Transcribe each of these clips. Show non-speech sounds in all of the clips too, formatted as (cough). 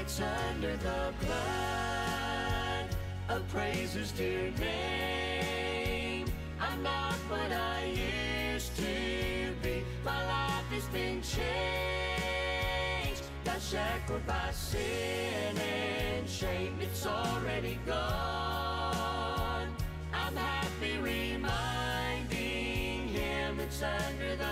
It's under the blood of praises, dear name. I'm not what I used to be. My life has been changed. Not shackled by sin and shame. It's already gone. I'm happy reminding him it's under the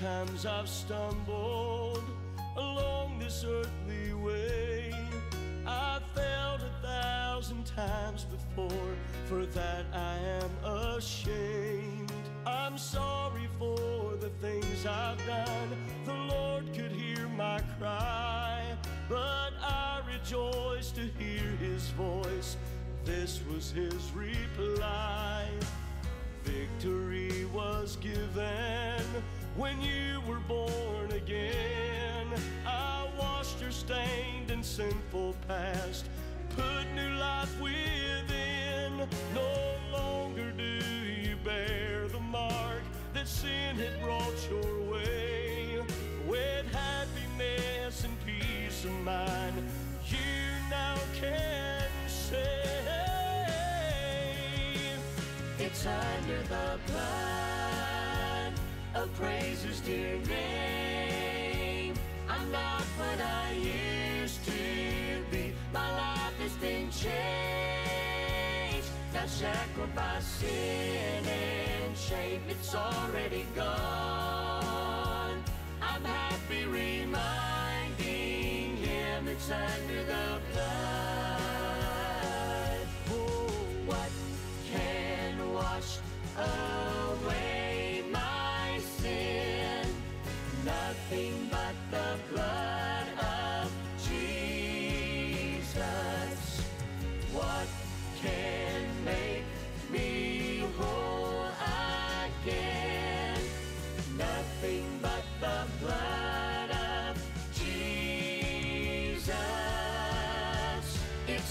times I've stumbled along this earthly way. I've failed a thousand times before, for that I am ashamed. I'm sorry for the things I've done. The Lord could hear my cry, but I rejoice to hear His voice. This was His reply. Victory was given when you were born again. I washed your stained and sinful past, put new life within. No longer do you bear the mark that sin had brought your way. With happiness and peace of mind, you now can say. It's under the blood of praises, dear name. I'm not what I used to be. My life has been changed. Not shackled by sin and shame. It's already gone. I'm happy reminding him it's under the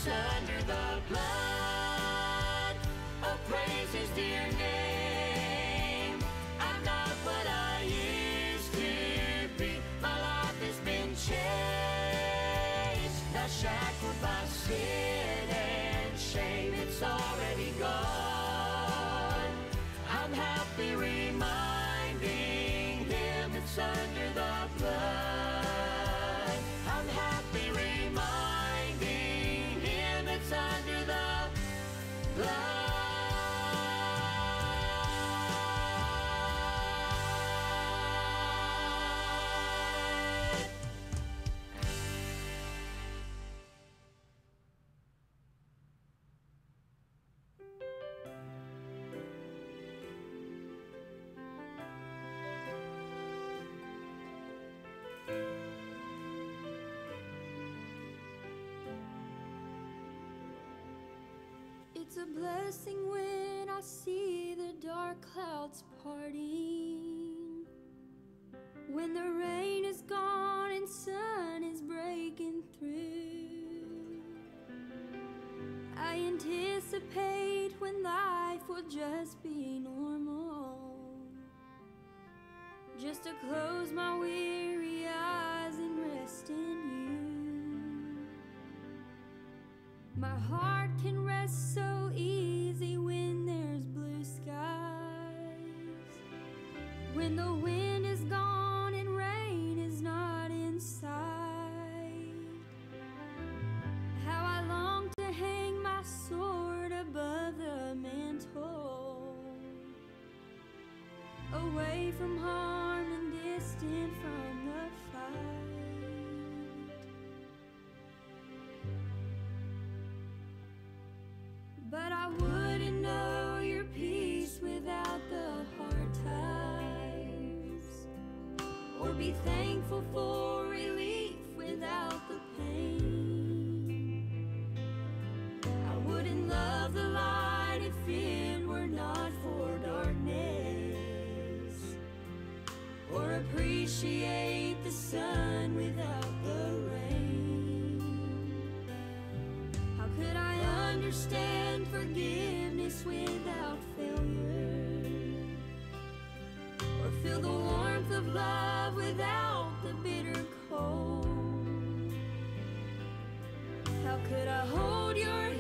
under the blood a blessing when I see the dark clouds parting. When the rain is gone and sun is breaking through. I anticipate when life will just be normal. Just to close my weary My heart can rest so easy when there's blue skies. When the wind is gone and rain is not in sight. How I long to hang my sword above the mantle. Away from harm and distant from thankful for relief without the pain. I wouldn't love the light if it were not for darkness, or appreciate the sun without the rain. How could I understand forgiveness? Feel the warmth of love without the bitter cold. How could I hold your hand?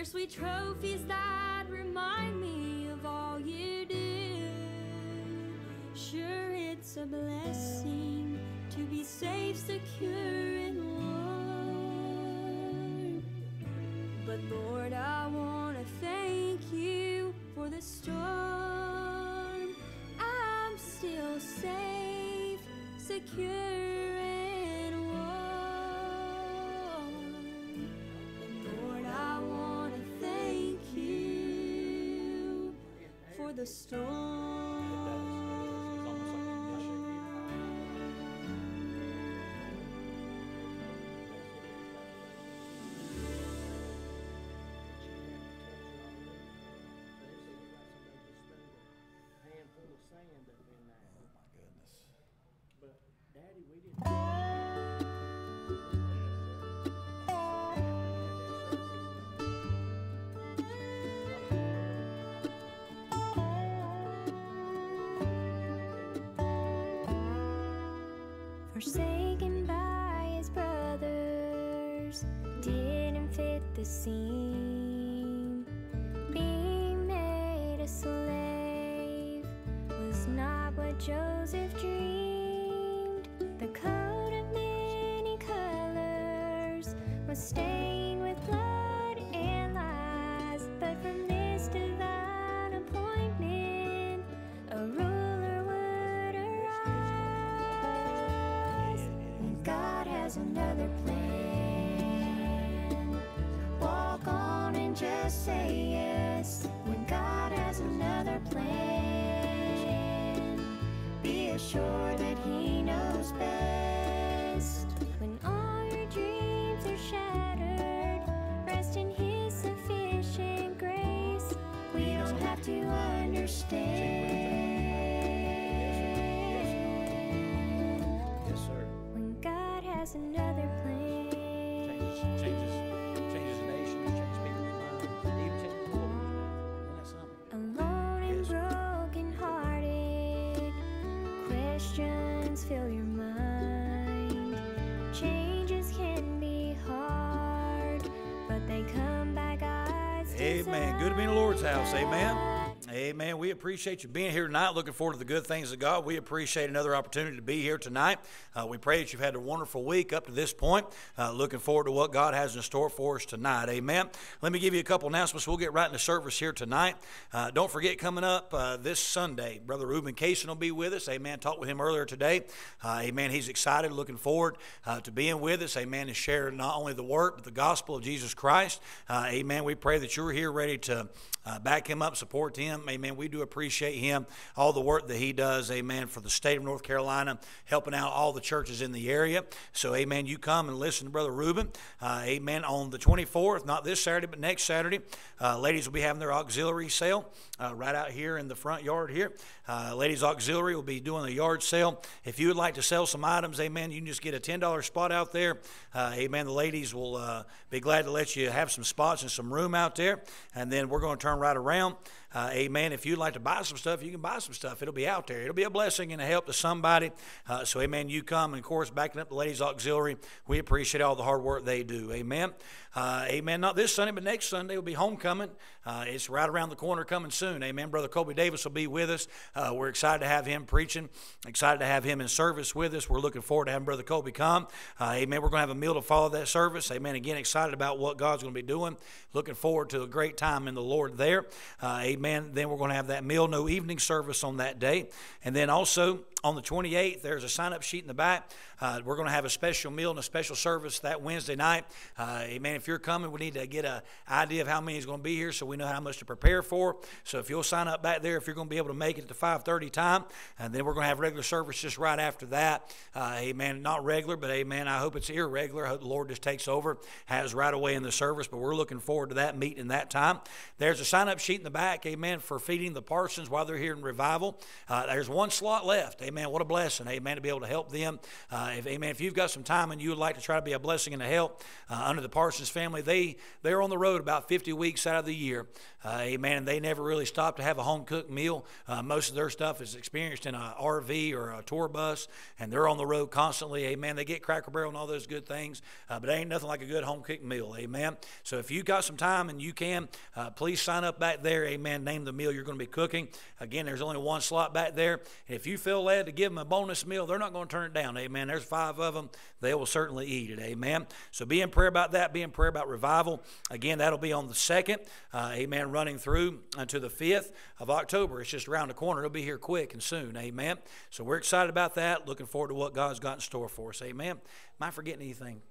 They're sweet trophies that remind me of all you do. Sure, it's a blessing to be safe, secure, and warm. But Lord, I want to thank you for the story. the storm. the scene Being made a slave was not what Joseph dreamed. The coat of many colors was stained with blood and lies, but from this divine appointment, a ruler would arise. And God has another plan. just say yes when God has another plan. Be assured that He knows best. When all your dreams are shattered, rest in His sufficient grace. We don't have to understand. Amen. Good to be in the Lord's house. Amen. Appreciate you being here tonight. Looking forward to the good things of God. We appreciate another opportunity to be here tonight. Uh, we pray that you've had a wonderful week up to this point. Uh, looking forward to what God has in store for us tonight. Amen. Let me give you a couple announcements. We'll get right into service here tonight. Uh, don't forget, coming up uh, this Sunday, Brother Reuben Kaysen will be with us. Amen. Talked with him earlier today. Uh, amen. He's excited, looking forward uh, to being with us. Amen. To share not only the word, but the gospel of Jesus Christ. amen. We pray that you're here ready to back him up, support him. Amen. We do appreciate him, all the work that he does. Amen. For the state of North Carolina, helping out all the churches in the area. So, amen. You come and listen to Brother Reuben. Uh, amen. On the 24th, not this Saturday, but next Saturday, uh, ladies will be having their auxiliary sale uh, right out here in the front yard here. Uh, ladies Auxiliary will be doing a yard sale. If you would like to sell some items, amen, you can just get a $10 spot out there. Uh, amen. The ladies will uh, be glad to let you have some spots and some room out there. And then we're going to turn right around. Uh, amen. If you'd like to buy some stuff, you can buy some stuff. It'll be out there. It'll be a blessing and a help to somebody. Uh, so, amen. You come, and of course, backing up the ladies' auxiliary, we appreciate all the hard work they do. Amen. Uh, amen. Not this Sunday, but next Sunday will be homecoming. Uh, it's right around the corner coming soon. Amen. Brother Kobe Davis will be with us. Uh, we're excited to have him preaching, excited to have him in service with us. We're looking forward to having Brother Kobe come. Uh, amen. We're going to have a meal to follow that service. Amen. Again, excited about what God's going to be doing. Looking forward to a great time in the Lord there. Uh, amen. Then we're going to have that meal, no evening service on that day. And then also, on the 28th, there's a sign up sheet in the back. Uh, we're going to have a special meal and a special service that Wednesday night. Uh, amen. If you're coming, we need to get an idea of how many is going to be here so we know how much to prepare for. So if you'll sign up back there, if you're going to be able to make it to 5:30 time, and then we're going to have regular service just right after that. Uh, amen. Not regular, but amen. I hope it's irregular. I hope the Lord just takes over, has right away in the service. But we're looking forward to that meeting that time. There's a sign up sheet in the back. Amen. For feeding the Parsons while they're here in revival. Uh, there's one slot left. Amen. What a blessing. Amen. To be able to help them. Uh, if, amen. If you've got some time and you would like to try to be a blessing and a help uh, under the Parsons family, they they're on the road about 50 weeks out of the year. Uh, amen. And they never really stop to have a home cooked meal. Uh, most of their stuff is experienced in an RV or a tour bus, and they're on the road constantly. Amen. They get Cracker Barrel and all those good things, uh, but ain't nothing like a good home cooked meal. Amen. So if you've got some time and you can, please sign up back there. Amen. Name the meal you're going to be cooking. Again, there's only one slot back there. And if you feel led to give them a bonus meal, they're not going to turn it down. Amen. There's five of them. They will certainly eat it. Amen. So be in prayer about that. Be in prayer about revival. Again, that'll be on the second. Uh, amen running through until the 5th of October. It's just around the corner. It'll be here quick and soon. Amen. So we're excited about that. Looking forward to what God's got in store for us. Amen. Am I forgetting anything?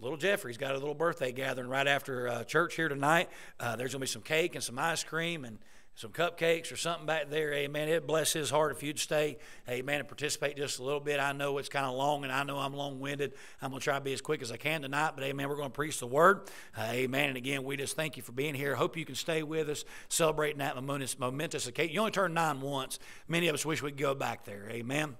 Little Jeffrey's got a little birthday gathering right after uh, church here tonight. Uh, there's going to be some cake and some ice cream and some cupcakes or something back there. Amen. It bless his heart if you'd stay. Amen. And participate just a little bit. I know it's kind of long and I know I'm long winded. I'm going to try to be as quick as I can tonight. But amen. We're going to preach the word. Uh, amen. And again, we just thank you for being here. Hope you can stay with us, celebrating that momentous, momentous occasion. You only turn nine once. Many of us wish we could go back there. Amen.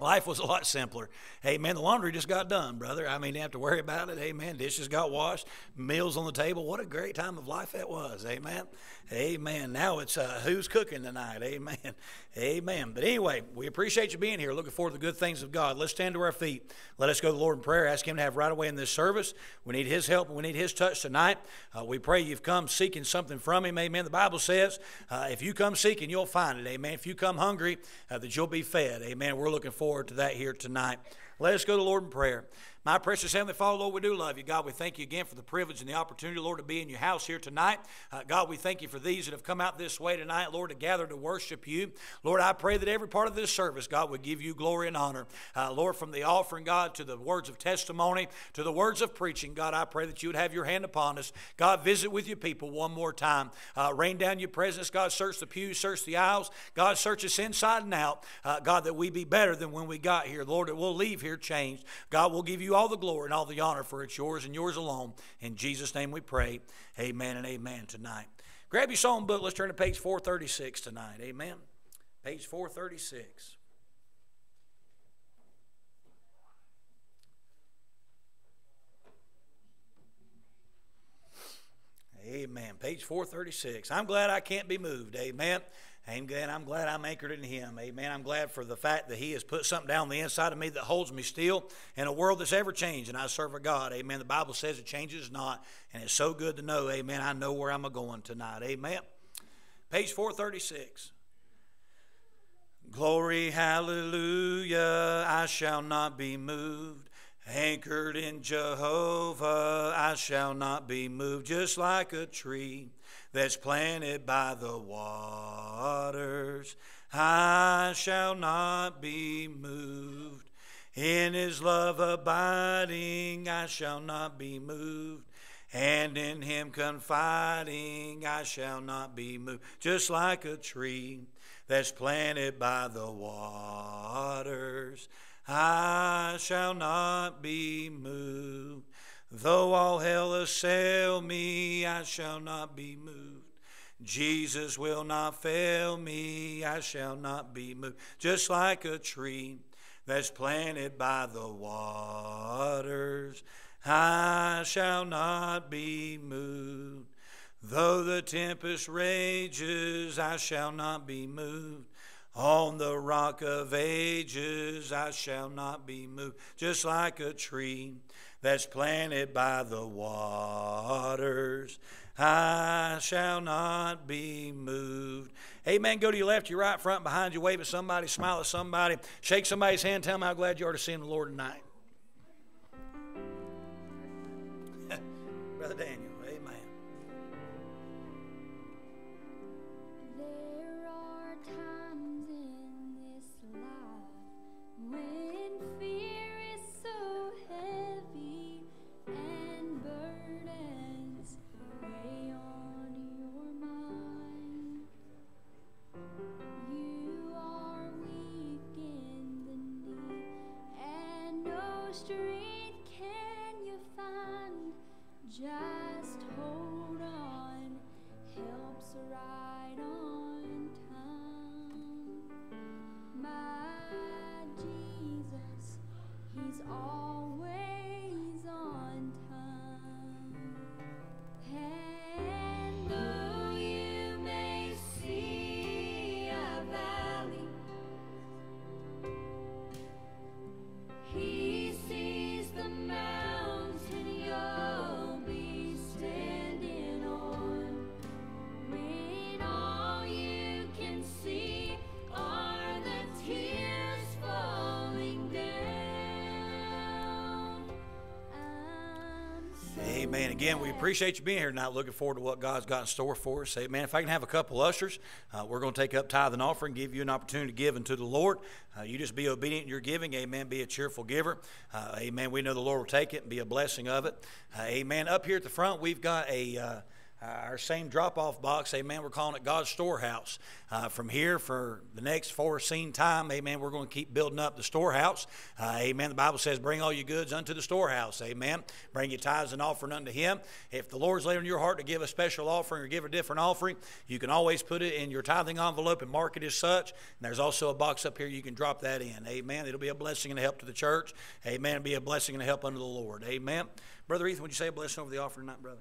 Life was a lot simpler. Hey, man, the laundry just got done, brother. I mean, you have to worry about it. Amen. Dishes got washed, meals on the table. What a great time of life that was. Amen. Amen. Now it's uh, who's cooking tonight. Amen. Amen. But anyway, we appreciate you being here. Looking forward to the good things of God. Let's stand to our feet. Let us go to the Lord in prayer. Ask Him to have right away in this service. We need His help we need His touch tonight. Uh, we pray you've come seeking something from Him. Amen. The Bible says, uh, if you come seeking, you'll find it. Amen. If you come hungry, uh, that you'll be fed. Amen. We're looking forward to that here tonight. Let us go to the Lord in prayer. My precious Heavenly Father, Lord, we do love you. God, we thank you again for the privilege and the opportunity, Lord, to be in your house here tonight. Uh, God, we thank you for these that have come out this way tonight, Lord, to gather to worship you. Lord, I pray that every part of this service, God, would give you glory and honor. Uh, Lord, from the offering, God, to the words of testimony, to the words of preaching, God, I pray that you would have your hand upon us. God, visit with your people one more time. Uh, rain down your presence. God, search the pews, search the aisles. God, search us inside and out. Uh, God, that we be better than when we got here. Lord, that we'll leave here changed. God, we'll give you all the glory and all the honor for it's yours and yours alone. In Jesus' name we pray. Amen and amen tonight. Grab your song book. Let's turn to page 436 tonight. Amen. Page 436. Amen. Page 436. I'm glad I can't be moved. Amen. Amen. I'm glad I'm anchored in Him. Amen. I'm glad for the fact that He has put something down the inside of me that holds me still in a world that's ever changed, and I serve a God. Amen. The Bible says it changes not, and it's so good to know. Amen. I know where I'm going tonight. Amen. Page 436. Glory, hallelujah, I shall not be moved. Anchored in Jehovah, I shall not be moved, just like a tree that's planted by the waters. I shall not be moved. In his love abiding, I shall not be moved. And in him confiding, I shall not be moved. Just like a tree that's planted by the waters, I shall not be moved. Though all hell assail me, I shall not be moved. Jesus will not fail me, I shall not be moved. Just like a tree that's planted by the waters, I shall not be moved. Though the tempest rages, I shall not be moved. On the rock of ages, I shall not be moved. Just like a tree that's planted by the waters, I shall not be moved. Amen. Go to your left, your right, front, behind you, wave at somebody, smile at somebody, shake somebody's hand, tell them how glad you are to see the Lord tonight. (laughs) Brother Daniel, Again, we appreciate you being here tonight. Looking forward to what God's got in store for us. Amen. If I can have a couple ushers, uh, we're going to take up tithe and offering, give you an opportunity to give unto the Lord. Uh, you just be obedient in your giving. Amen. Be a cheerful giver. Uh, amen. We know the Lord will take it and be a blessing of it. Uh, amen. Up here at the front, we've got a. Our same drop-off box, amen. We're calling it God's storehouse. Uh, from here, for the next foreseen time, amen. We're going to keep building up the storehouse, uh, amen. The Bible says, "Bring all your goods unto the storehouse," amen. Bring your tithes and offering unto Him. If the Lord's laid on your heart to give a special offering or give a different offering, you can always put it in your tithing envelope and mark it as such. And there's also a box up here you can drop that in, amen. It'll be a blessing and a help to the church, amen. It'll be a blessing and a help unto the Lord, amen. Brother Ethan, would you say a blessing over the offering tonight, brother?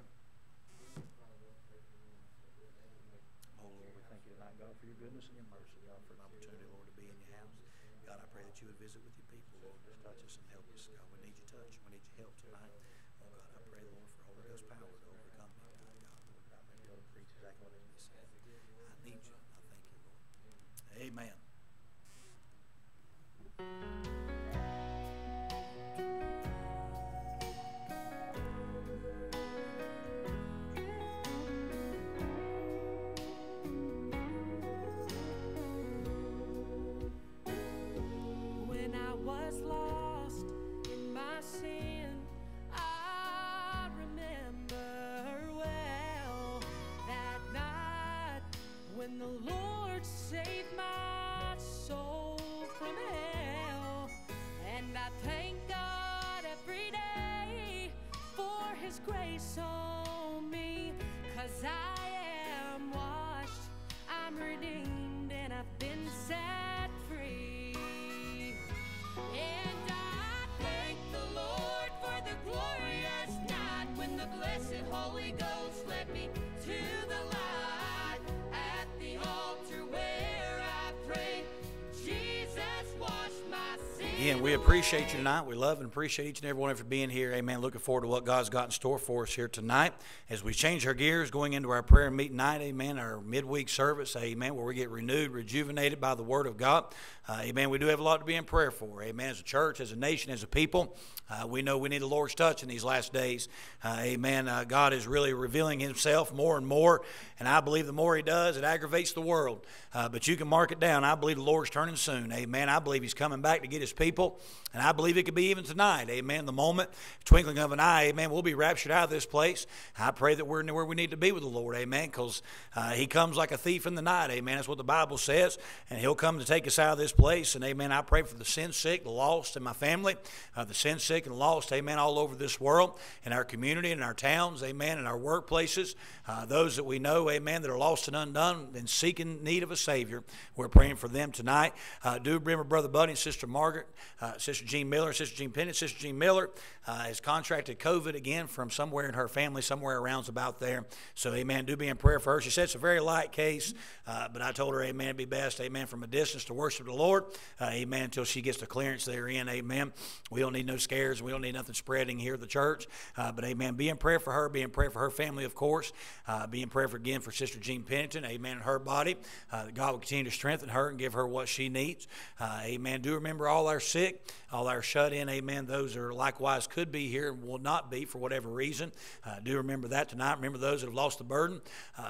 Again, we appreciate you tonight. We love and appreciate each and every one of you for being here. Amen. Looking forward to what God's got in store for us here tonight as we change our gears going into our prayer meeting night. Amen. Our midweek service. Amen. Where we get renewed, rejuvenated by the Word of God. Uh, amen. We do have a lot to be in prayer for. Amen. As a church, as a nation, as a people, uh, we know we need the Lord's touch in these last days. Uh, amen. Uh, God is really revealing Himself more and more, and I believe the more He does, it aggravates the world. Uh, but you can mark it down. I believe the Lord's turning soon. Amen. I believe He's coming back to get His people, and I believe it could be even tonight. Amen. The moment, twinkling of an eye. Amen. We'll be raptured out of this place. I pray that we're where we need to be with the Lord. Amen. Because uh, He comes like a thief in the night. Amen. That's what the Bible says, and He'll come to take us out of this place. And Amen. I pray for the sin sick, the lost in my family, uh, the sin sick and lost. Amen. All over this world, in our community, in our towns. Amen. In our workplaces, uh, those that we know. Amen. That are lost and undone and seeking need of a Savior. We're praying for them tonight. Uh, do remember Brother Buddy and Sister Margaret, uh, Sister Jean Miller, Sister Jean Pennant, Sister Jean Miller uh, has contracted COVID again from somewhere in her family, somewhere around about there. So, Amen. Do be in prayer for her. She said it's a very light case, uh, but I told her, Amen, it'd be best, Amen, from a distance to worship the Lord. Uh, amen. Until she gets the clearance therein. Amen. We don't need no scares. We don't need nothing spreading here at the church. Uh, but amen. Be in prayer for her. Be in prayer for her family, of course. Uh, be in prayer for, again for Sister Jean Pennington. Amen. And her body. Uh, God will continue to strengthen her and give her what she needs. Uh, amen. Do remember all our sick, all our shut in. Amen. Those are likewise could be here and will not be for whatever reason. Uh, do remember that tonight. Remember those that have lost the burden.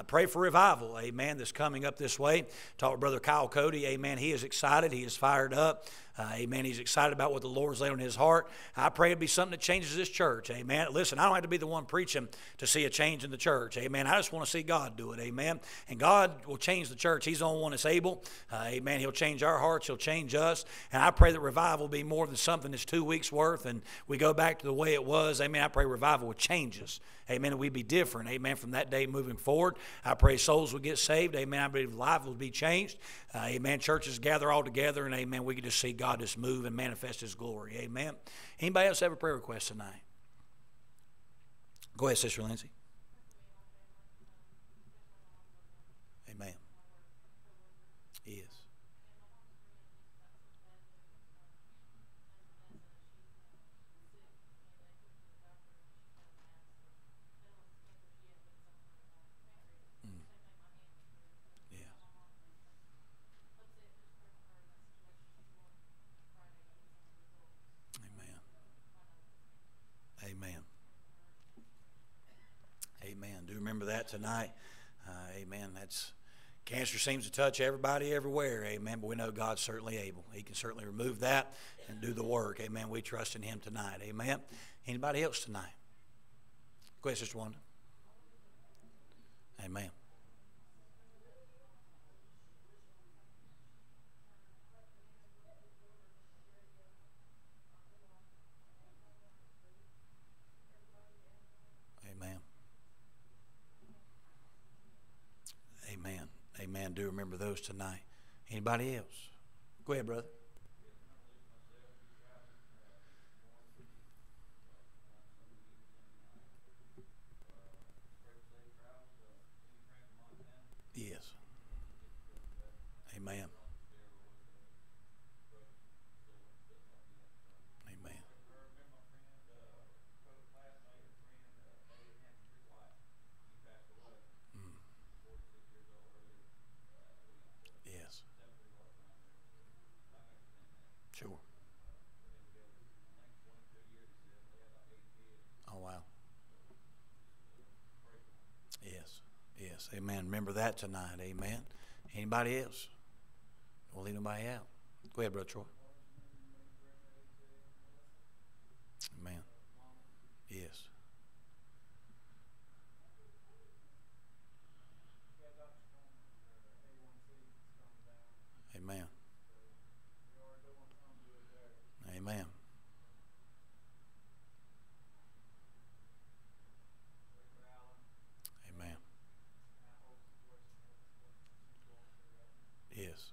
pray for revival. Amen. That's coming up this way. Talk Brother Kyle Cody. Amen. He is excited. He is fired up. Uh, amen. He's excited about what the Lord's laid on his heart. I pray it be something that changes this church. Amen. Listen, I don't have to be the one preaching to see a change in the church. Amen. I just want to see God do it. Amen. And God will change the church. He's the only one that's able. Uh, amen. He'll change our hearts. He'll change us. And I pray that revival will be more than something that's two weeks worth and we go back to the way it was. Amen. I pray revival will change us. Amen. And we be different. Amen. From that day moving forward, I pray souls will get saved. Amen. I believe life will be changed. Uh, amen. Churches gather all together, and amen. We can just see God just move and manifest His glory. Amen. Anybody else have a prayer request tonight? Go ahead, Sister Lindsay. Amen. Yes. Yeah. Amen. Amen. Amen. Do remember that tonight. Uh, amen. That's cancer seems to touch everybody everywhere. Amen. But we know God's certainly able. He can certainly remove that and do the work. Amen. We trust in Him tonight. Amen. Anybody else tonight? Go ahead, Sister Wanda. Amen. Amen. Do remember those tonight. Anybody else? Go ahead, brother. Yes. Amen. Yes. Sure. Oh, wow. Yes. Amen. Remember that tonight. Amen. Anybody else? Don't leave nobody out. Go ahead, Brother Troy. Amen. Yes. Amen. Amen. Amen. Yes.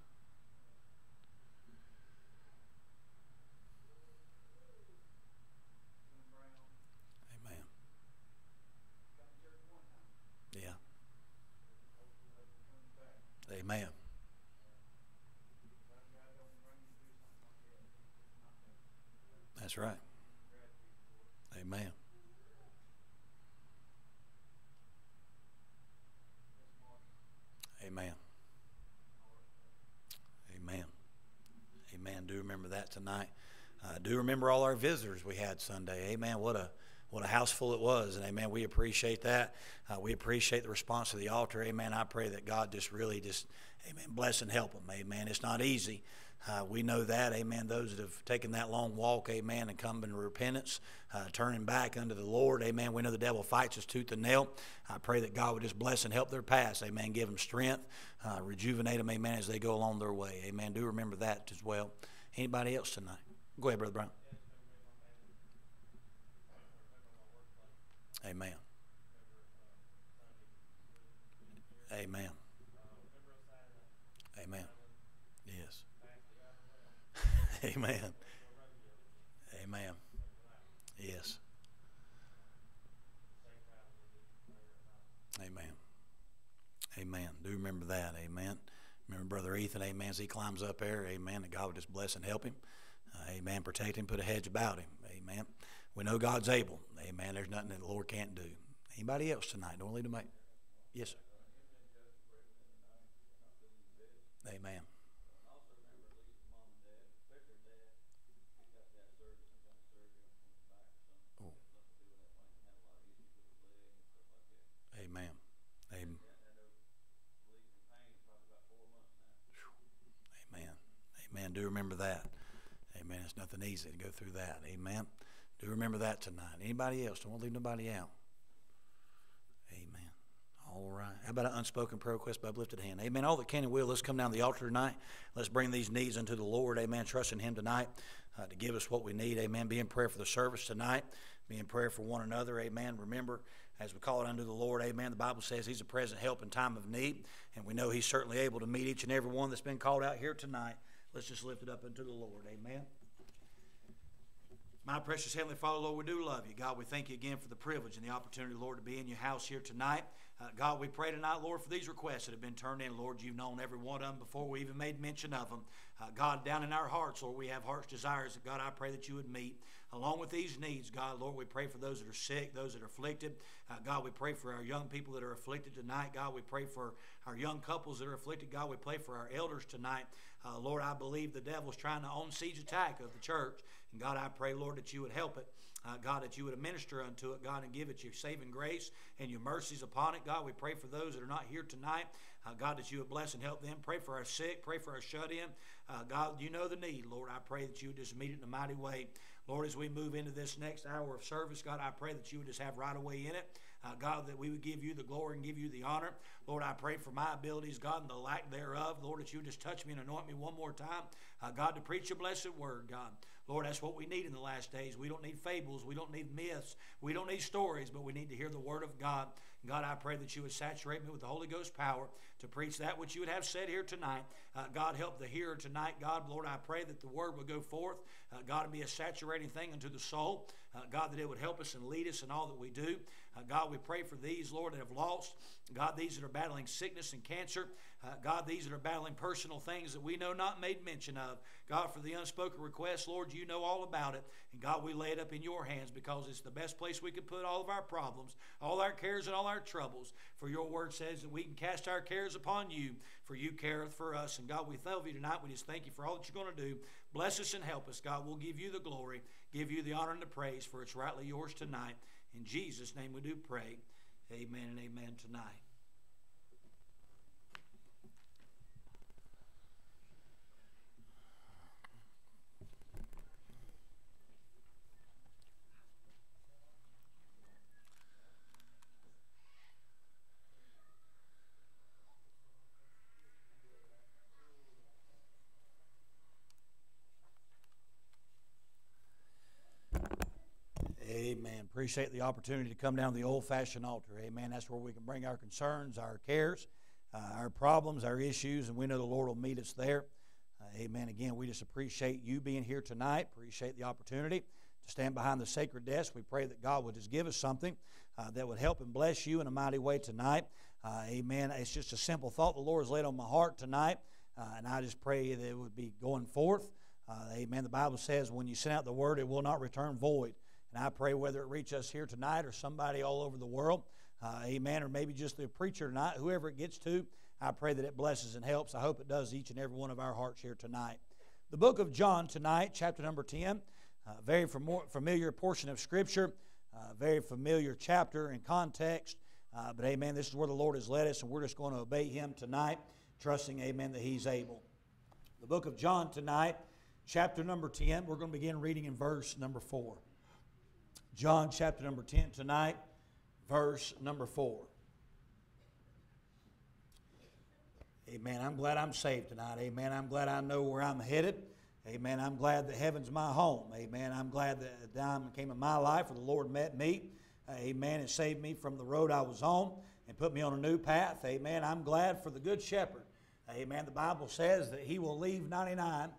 That's right. Amen. Amen. Amen. Amen. Do remember that tonight. Uh, do remember all our visitors we had Sunday. Amen. What a what a house full it was, and amen. We appreciate that. Uh, we appreciate the response to the altar. Amen. I pray that God just really just amen bless and help them. Amen. It's not easy. Uh, we know that, amen. Those that have taken that long walk, amen, and come in repentance, uh, turning back unto the Lord, amen. We know the devil fights us tooth and nail. I pray that God would just bless and help their path, amen. Give them strength, uh, rejuvenate them, amen, as they go along their way, amen. Do remember that as well. Anybody else tonight? Go ahead, Brother Brown. Amen. Amen. Amen. Yes. (laughs) Amen. Amen. Yes. Amen. Amen. Do remember that. Amen. Remember Brother Ethan, amen, as he climbs up there, amen, that God would just bless and help him. Uh, amen. Protect him, put a hedge about him. Amen. We know God's able. Amen. There's nothing that the Lord can't do. Anybody else tonight? Don't leave them make. Yes, sir. Amen. Amen. Amen. Amen. Amen. Do remember that. Amen. It's nothing easy to go through that. Amen. Do remember that tonight. Anybody else? Don't want to leave nobody out. Amen. All right. How about an unspoken prayer request by uplifted hand? Amen. All that can and will, let's come down to the altar tonight. Let's bring these needs unto the Lord. Amen. Trusting Him tonight uh, to give us what we need. Amen. Be in prayer for the service tonight. Be in prayer for one another. Amen. Remember, as we call it unto the Lord, amen. The Bible says He's a present help in time of need, and we know He's certainly able to meet each and every one that's been called out here tonight. Let's just lift it up unto the Lord. Amen. My precious Heavenly Father, Lord, we do love you. God, we thank you again for the privilege and the opportunity, Lord, to be in your house here tonight. Uh, God, we pray tonight, Lord, for these requests that have been turned in. Lord, you've known every one of them before we even made mention of them. Uh, God, down in our hearts, Lord, we have heart's desires that, God, I pray that you would meet. Along with these needs, God, Lord, we pray for those that are sick, those that are afflicted. Uh, God, we pray for our young people that are afflicted tonight. God, we pray for our young couples that are afflicted. God, we pray for our elders tonight. Uh, Lord, I believe the devil's trying to own siege attack of the church. And God, I pray, Lord, that you would help it. Uh, God, that you would minister unto it, God, and give it your saving grace and your mercies upon it. God, we pray for those that are not here tonight. Uh, God, that you would bless and help them. Pray for our sick. Pray for our shut in. Uh, God, you know the need, Lord. I pray that you would just meet it in a mighty way. Lord, as we move into this next hour of service, God, I pray that you would just have right away in it. Uh, God, that we would give you the glory and give you the honor. Lord, I pray for my abilities, God, and the lack thereof. Lord, that you would just touch me and anoint me one more time. Uh, God, to preach your blessed word, God. Lord, that's what we need in the last days. We don't need fables. We don't need myths. We don't need stories, but we need to hear the word of God. God, I pray that you would saturate me with the Holy Ghost power to preach that which you would have said here tonight. Uh, God, help the hearer tonight. God, Lord, I pray that the word would go forth. Uh, God, to be a saturating thing unto the soul. Uh, God, that it would help us and lead us in all that we do. Uh, God, we pray for these, Lord, that have lost. God, these that are battling sickness and cancer. Uh, God, these that are battling personal things that we know not made mention of. God, for the unspoken request, Lord, you know all about it. And God, we lay it up in your hands because it's the best place we can put all of our problems, all our cares, and all our troubles. For your word says that we can cast our cares upon you, for you careth for us. And God, we thank you tonight. We just thank you for all that you're going to do. Bless us and help us, God. We'll give you the glory, give you the honor and the praise, for it's rightly yours tonight. In Jesus' name we do pray. Amen and amen tonight. Amen. Appreciate the opportunity to come down to the old fashioned altar. Amen. That's where we can bring our concerns, our cares, uh, our problems, our issues, and we know the Lord will meet us there. Uh, amen. Again, we just appreciate you being here tonight. Appreciate the opportunity to stand behind the sacred desk. We pray that God would just give us something uh, that would help and bless you in a mighty way tonight. Uh, amen. It's just a simple thought the Lord has laid on my heart tonight, uh, and I just pray that it would be going forth. Uh, amen. The Bible says when you send out the word, it will not return void. And I pray whether it reach us here tonight or somebody all over the world, uh, amen, or maybe just the preacher tonight, whoever it gets to, I pray that it blesses and helps. I hope it does each and every one of our hearts here tonight. The book of John tonight, chapter number 10, uh, very familiar portion of Scripture, uh, very familiar chapter and context. Uh, but amen, this is where the Lord has led us, and we're just going to obey Him tonight, trusting, amen, that He's able. The book of John tonight, chapter number 10, we're going to begin reading in verse number 4. John chapter number 10 tonight, verse number 4. Amen. I'm glad I'm saved tonight. Amen. I'm glad I know where I'm headed. Amen. I'm glad that heaven's my home. Amen. I'm glad that time came in my life where the Lord met me uh, amen, and saved me from the road I was on and put me on a new path. Amen. I'm glad for the Good Shepherd. Amen. The Bible says that he will leave 99 and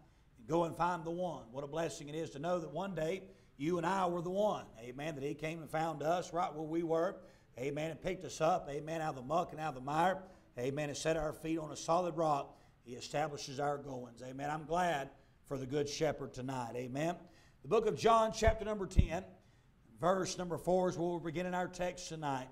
go and find the one. What a blessing it is to know that one day you and I were the one. Amen. That he came and found us right where we were. Amen. And picked us up. Amen. Out of the muck and out of the mire. Amen. And set our feet on a solid rock. He establishes our goings. Amen. I'm glad for the Good Shepherd tonight. Amen. The book of John, chapter number 10 verse number 4 is where we're beginning our text tonight.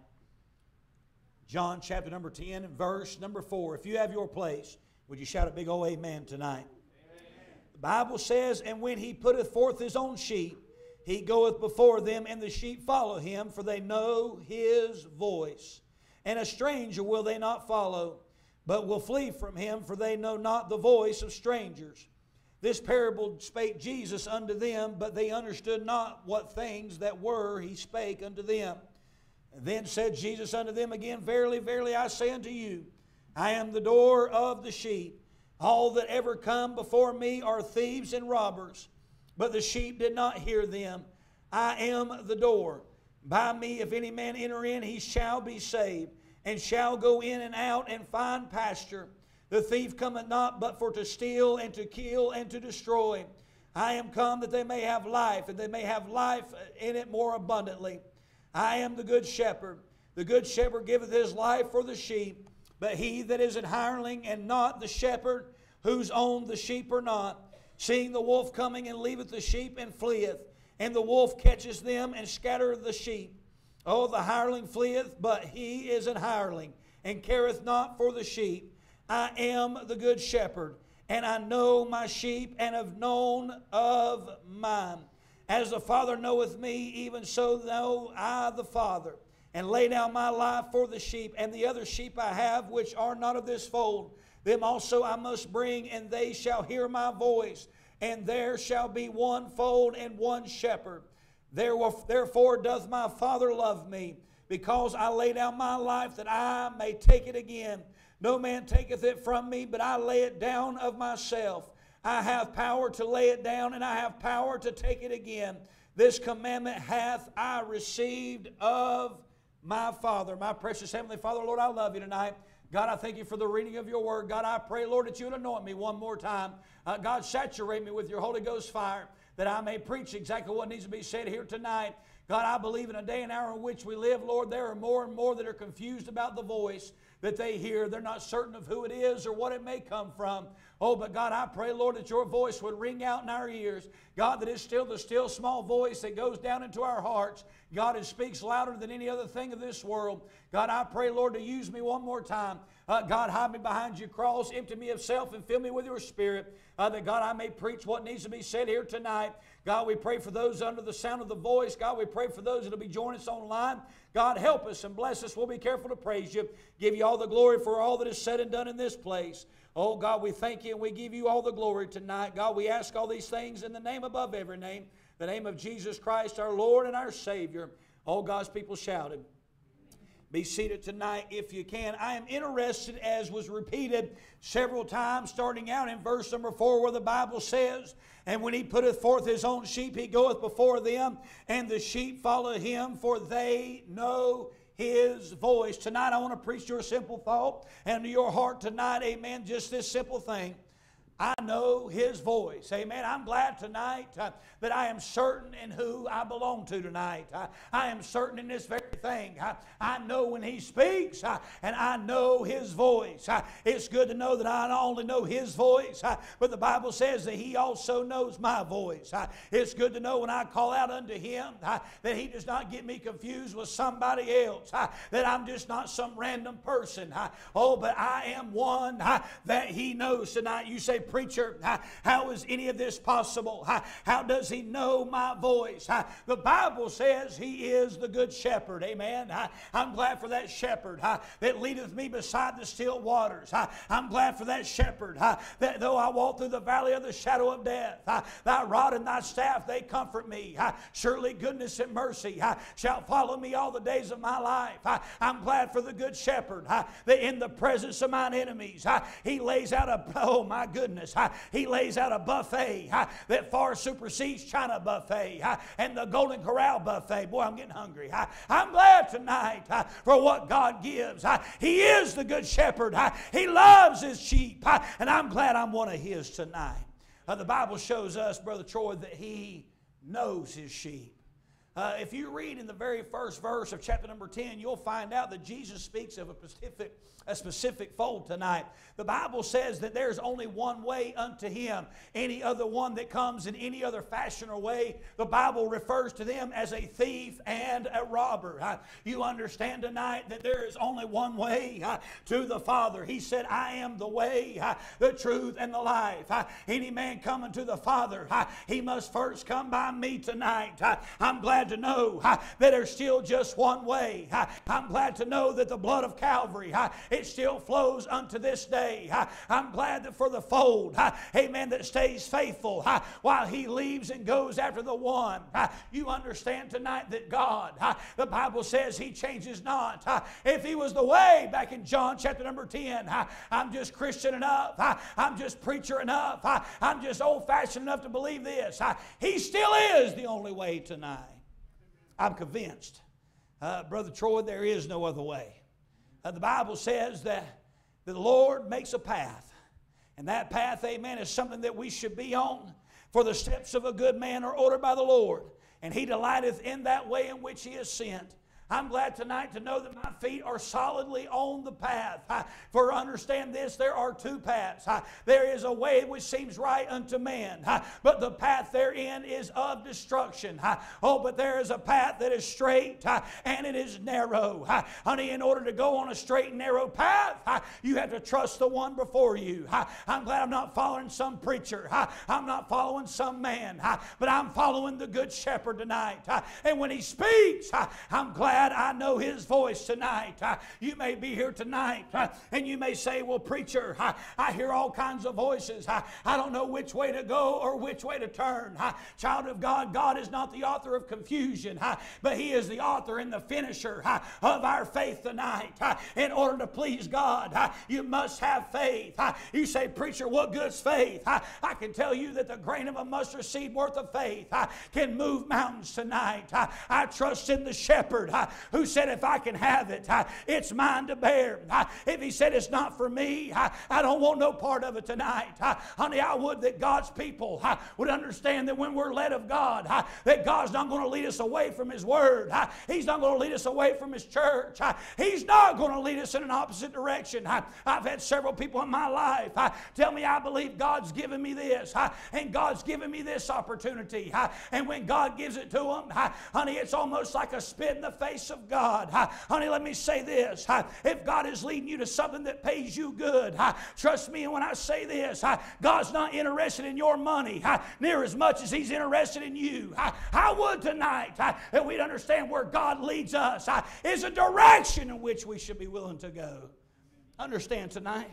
John chapter number 10 and verse number 4. If you have your place, would you shout a big old amen tonight? Amen. The Bible says, And when he putteth forth his own sheep, he goeth before them, and the sheep follow him, for they know his voice. And a stranger will they not follow, but will flee from him, for they know not the voice of strangers. This parable spake Jesus unto them, but they understood not what things that were he spake unto them. then said Jesus unto them again, Verily, verily, I say unto you, I am the door of the sheep. All that ever come before me are thieves and robbers, but the sheep did not hear them. I am the door. By me, if any man enter in, he shall be saved, and shall go in and out and find pasture. The thief cometh not but for to steal and to kill and to destroy. I am come that they may have life, and they may have life in it more abundantly. I am the good shepherd. The good shepherd giveth his life for the sheep. But he that is an hireling and not the shepherd, whose own the sheep are not, seeing the wolf coming and leaveth the sheep and fleeth, and the wolf catches them and scattereth the sheep. Oh, the hireling fleeth, but he is an hireling, and careth not for the sheep. I am the good shepherd, and I know my sheep and have known of mine. As the Father knoweth me, even so know I the Father, and lay down my life for the sheep, and the other sheep I have which are not of this fold. Them also I must bring, and they shall hear my voice, and there shall be one fold and one shepherd. Therefore doth my Father love me, because I lay down my life that I may take it again. No man taketh it from me, but I lay it down of myself. I have power to lay it down, and I have power to take it again. This commandment hath I received of my Father. My precious Heavenly Father, Lord, I love you tonight. God, I thank you for the reading of your word. God, I pray, Lord, that you would anoint me one more time. Uh, God, saturate me with your Holy Ghost fire that I may preach exactly what needs to be said here tonight. God, I believe in a day and hour in which we live, Lord, there are more and more that are confused about the voice that they hear. They're not certain of who it is or what it may come from. Oh, but God, I pray, Lord, that your voice would ring out in our ears. God, that it's still the still small voice that goes down into our hearts. God, it speaks louder than any other thing of this world. God, I pray, Lord, to use me one more time. Uh, God, hide me behind your cross, empty me of self, and fill me with your spirit. Uh, that, God, I may preach what needs to be said here tonight. God, we pray for those under the sound of the voice. God, we pray for those that will be joining us online. God, help us and bless us. We'll be careful to praise you. Give you all the glory for all that is said and done in this place. Oh, God, we thank you and we give you all the glory tonight. God, we ask all these things in the name above every name, the name of Jesus Christ, our Lord and our Savior. All God's people shouted. Be seated tonight if you can. I am interested, as was repeated several times, starting out in verse number four, where the Bible says, and when he putteth forth his own sheep, he goeth before them, and the sheep follow him, for they know his voice. Tonight, I want to preach your simple thought and to your heart tonight, amen. Just this simple thing. I know his voice. Amen. I'm glad tonight uh, that I am certain in who I belong to tonight. I, I am certain in this very thing. I, I know when he speaks uh, and I know his voice. Uh, it's good to know that I not only know his voice, uh, but the Bible says that he also knows my voice. Uh, it's good to know when I call out unto him uh, that he does not get me confused with somebody else, uh, that I'm just not some random person. uh, oh, but I am one uh, that he knows tonight. You say, Preacher, how is any of this possible? How does he know my voice? The Bible says he is the good shepherd. Amen. I'm glad for that shepherd that leadeth me beside the still waters. I'm glad for that shepherd that though I walk through the valley of the shadow of death, thy rod and thy staff, they comfort me. Surely goodness and mercy shall follow me all the days of my life. I'm glad for the good shepherd that in the presence of mine enemies, he lays out a, oh my goodness, he lays out a buffet that far supersedes China buffet and the Golden Corral buffet. Boy, I'm getting hungry. I'm glad tonight for what God gives. He is the good shepherd. He loves his sheep, and I'm glad I'm one of his tonight. Uh, the Bible shows us, Brother Troy, that he knows his sheep. Uh, if you read in the very first verse of chapter number 10, you'll find out that Jesus speaks of a specific, a specific fold tonight. The Bible says that there's only one way unto him. Any other one that comes in any other fashion or way, the Bible refers to them as a thief and a robber. Uh, you understand tonight that there is only one way uh, to the Father. He said, I am the way, the truth, and the life. Any man coming to the Father, he must first come by me tonight. I'm glad to know that there's still just one way. I'm glad to know that the blood of Calvary, it still flows unto this day. I'm glad that for the fold, amen, that stays faithful while he leaves and goes after the one. You understand tonight that God, the Bible says he changes not. If he was the way back in John chapter number 10, uh, I'm just Christian enough. I'm just preacher enough. I'm just old fashioned enough to believe this. He still is the only way tonight. I'm convinced. Uh, Brother Troy, there is no other way. Uh, the Bible says that the Lord makes a path. And that path, amen, is something that we should be on. For the steps of a good man are ordered by the Lord, and he delighteth in that way in which he is sent. I'm glad tonight to know that my feet are solidly on the path. Uh, For understand this, there are two paths. There is a way which seems right unto man, but the path therein is of destruction. Oh, but there is a path that is straight and it is narrow. Honey, in order to go on a straight and narrow path, you have to trust the one before you. I'm glad I'm not following some preacher. I'm not following some man, but I'm following the good shepherd tonight. And when he speaks, I'm glad I know his voice tonight. Uh, You may be here tonight uh, and you may say, Well, preacher, I hear all kinds of voices. I don't know which way to go or which way to turn. Child of God, God is not the author of confusion, but he is the author and the finisher of our faith tonight. In order to please God, you must have faith. You say, Preacher, what good's faith? I can tell you that the grain of a mustard seed worth of faith can move mountains tonight. I trust in the shepherd who said, If I can have it, uh, it's mine to bear. Uh, If he said it's not for me, uh, I don't want no part of it tonight. Uh, honey, I would that God's people uh, would understand that when we're led of God, uh, that God's not going to lead us away from his word. He's not going to lead us away from his church. He's not going to lead us in an opposite direction. I've had several people in my life tell me I believe God's given me this and God's given me this opportunity. And when God gives it to them, honey, it's almost like a spit in the face of God. Honey, let me say this. If God is leading you to something that pays you good, trust me when I say this, God's not interested in your money near as much as He's interested in you. I would tonight that we'd understand where God leads us is a direction in which we should be willing to go. Understand tonight,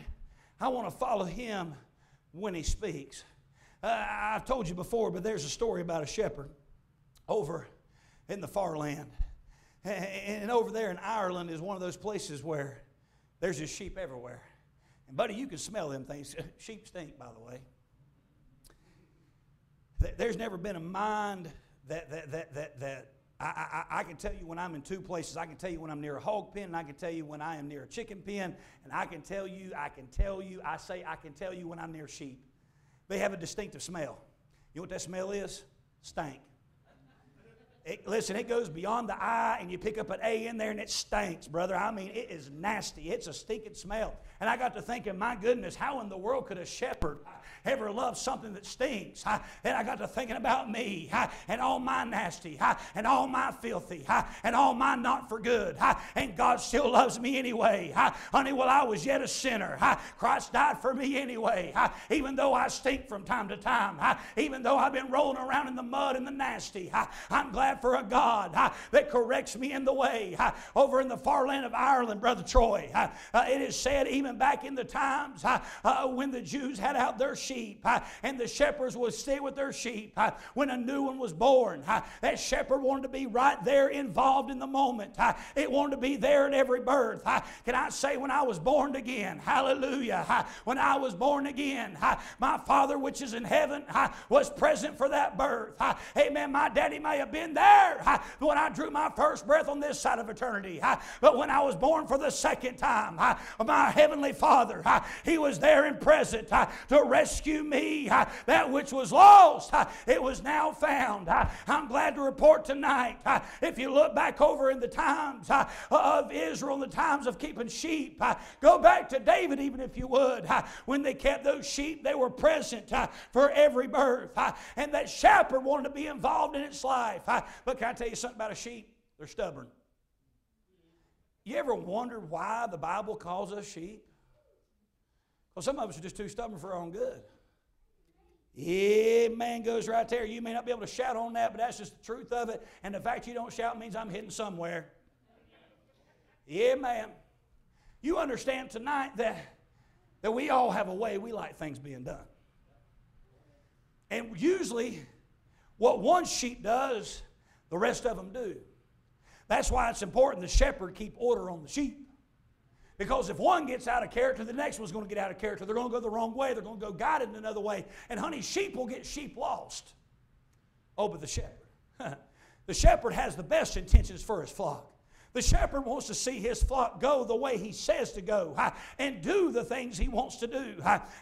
I want to follow Him when He speaks. Uh, I've told you before, but there's a story about a shepherd over in the far land. And over there in Ireland is one of those places where there's just sheep everywhere. And, buddy, you can smell them things. (laughs) Sheep stink, by the way. There's never been a mind that, that, that, that, that I, I, I can tell you when I'm in two places. I can tell you when I'm near a hog pen, and I can tell you when I am near a chicken pen, and I can tell you, I can tell you, I say, I can tell you when I'm near sheep. they have a distinctive smell. You know what that smell is? Stank. It, listen, it goes beyond the eye, and you pick up an A in there, and it stinks, brother. I mean, it is nasty. It's a stinking smell. And I got to thinking, my goodness, how in the world could a shepherd ever love something that stinks? And I got to thinking about me and all my nasty and all my filthy and all my not for good. And God still loves me anyway. Honey, while I was yet a sinner, Christ died for me anyway. Even though I stink from time to time, even though I've been rolling around in the mud and the nasty, I'm glad for a God that corrects me in the way. Over in the far land of Ireland, Brother Troy, uh, it is said even back in the times uh, uh, when the Jews had out their sheep uh, and the shepherds would stay with their sheep, uh, when a new one was born, that shepherd wanted to be right there involved in the moment. It wanted to be there at every birth. Can I say, when I was born again, hallelujah, when I was born again, my Father which is in heaven was present for that birth. Amen. My daddy may have been there when I drew my first breath on this side of eternity. But when I was born for the second time, my Heavenly Father, He was there and present to rescue me. That which was lost, it was now found. I'm glad to report tonight, if you look back over in the times of Israel, the times of keeping sheep, go back to David, even if you would. When they kept those sheep, they were present for every birth. And that shepherd wanted to be involved in its life. But can I tell you something about a sheep? They're stubborn. You ever wondered why the Bible calls us sheep? Well, some of us are just too stubborn for our own good. Amen goes right there. You may not be able to shout on that, but that's just the truth of it. And the fact you don't shout means I'm hitting somewhere. Amen. You understand tonight that, that we all have a way we like things being done. And usually, what one sheep does, the rest of them do. That's why it's important the shepherd keep order on the sheep. Because if one gets out of character, the next one's going to get out of character. They're going to go the wrong way. They're going to go guided in another way. And honey, sheep will get sheep lost. Oh, but the shepherd. (laughs) the shepherd has the best intentions for his flock. The shepherd wants to see his flock go the way he says to go and do the things he wants to do.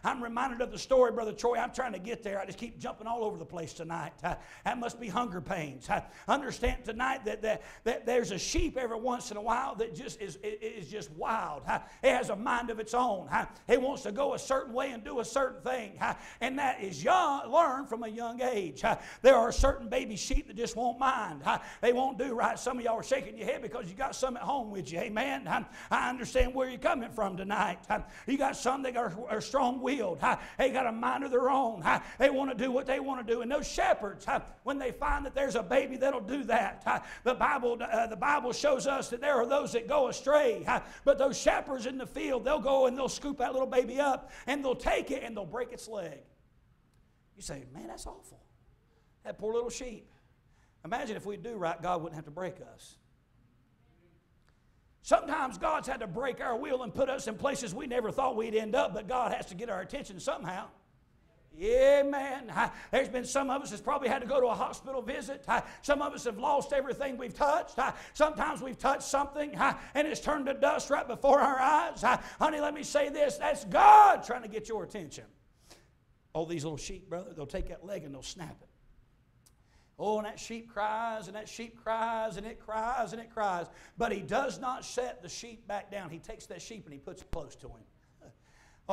I'm reminded of the story, Brother Troy. I'm trying to get there. I just keep jumping all over the place tonight. That must be hunger pains. Understand tonight that, that, that there's a sheep every once in a while that just is, is just wild. It has a mind of its own. It wants to go a certain way and do a certain thing. And that is young, learned from a young age. There are certain baby sheep that just won't mind. They won't do right. Some of y'all are shaking your head because you got some at home with you. Amen. I understand where you're coming from tonight. You got some that are, are strong willed. They got a mind of their own. They want to do what they want to do. And those shepherds, when they find that there's a baby that'll do that, the Bible, uh, the Bible shows us that there are those that go astray. But those shepherds in the field, they'll go and they'll scoop that little baby up and they'll take it and they'll break its leg. You say, man, that's awful. That poor little sheep. Imagine if we do right, God wouldn't have to break us. Sometimes God's had to break our will and put us in places we never thought we'd end up, but God has to get our attention somehow. Yeah, man. There's been some of us that's probably had to go to a hospital visit. Some of us have lost everything we've touched. Sometimes we've touched something and it's turned to dust right before our eyes. Honey, let me say this that's God trying to get your attention. Oh, these little sheep, brother, they'll take that leg and they'll snap it. Oh, and that sheep cries, and that sheep cries, and it cries, and it cries. But he does not set the sheep back down. He takes that sheep and he puts it close to him.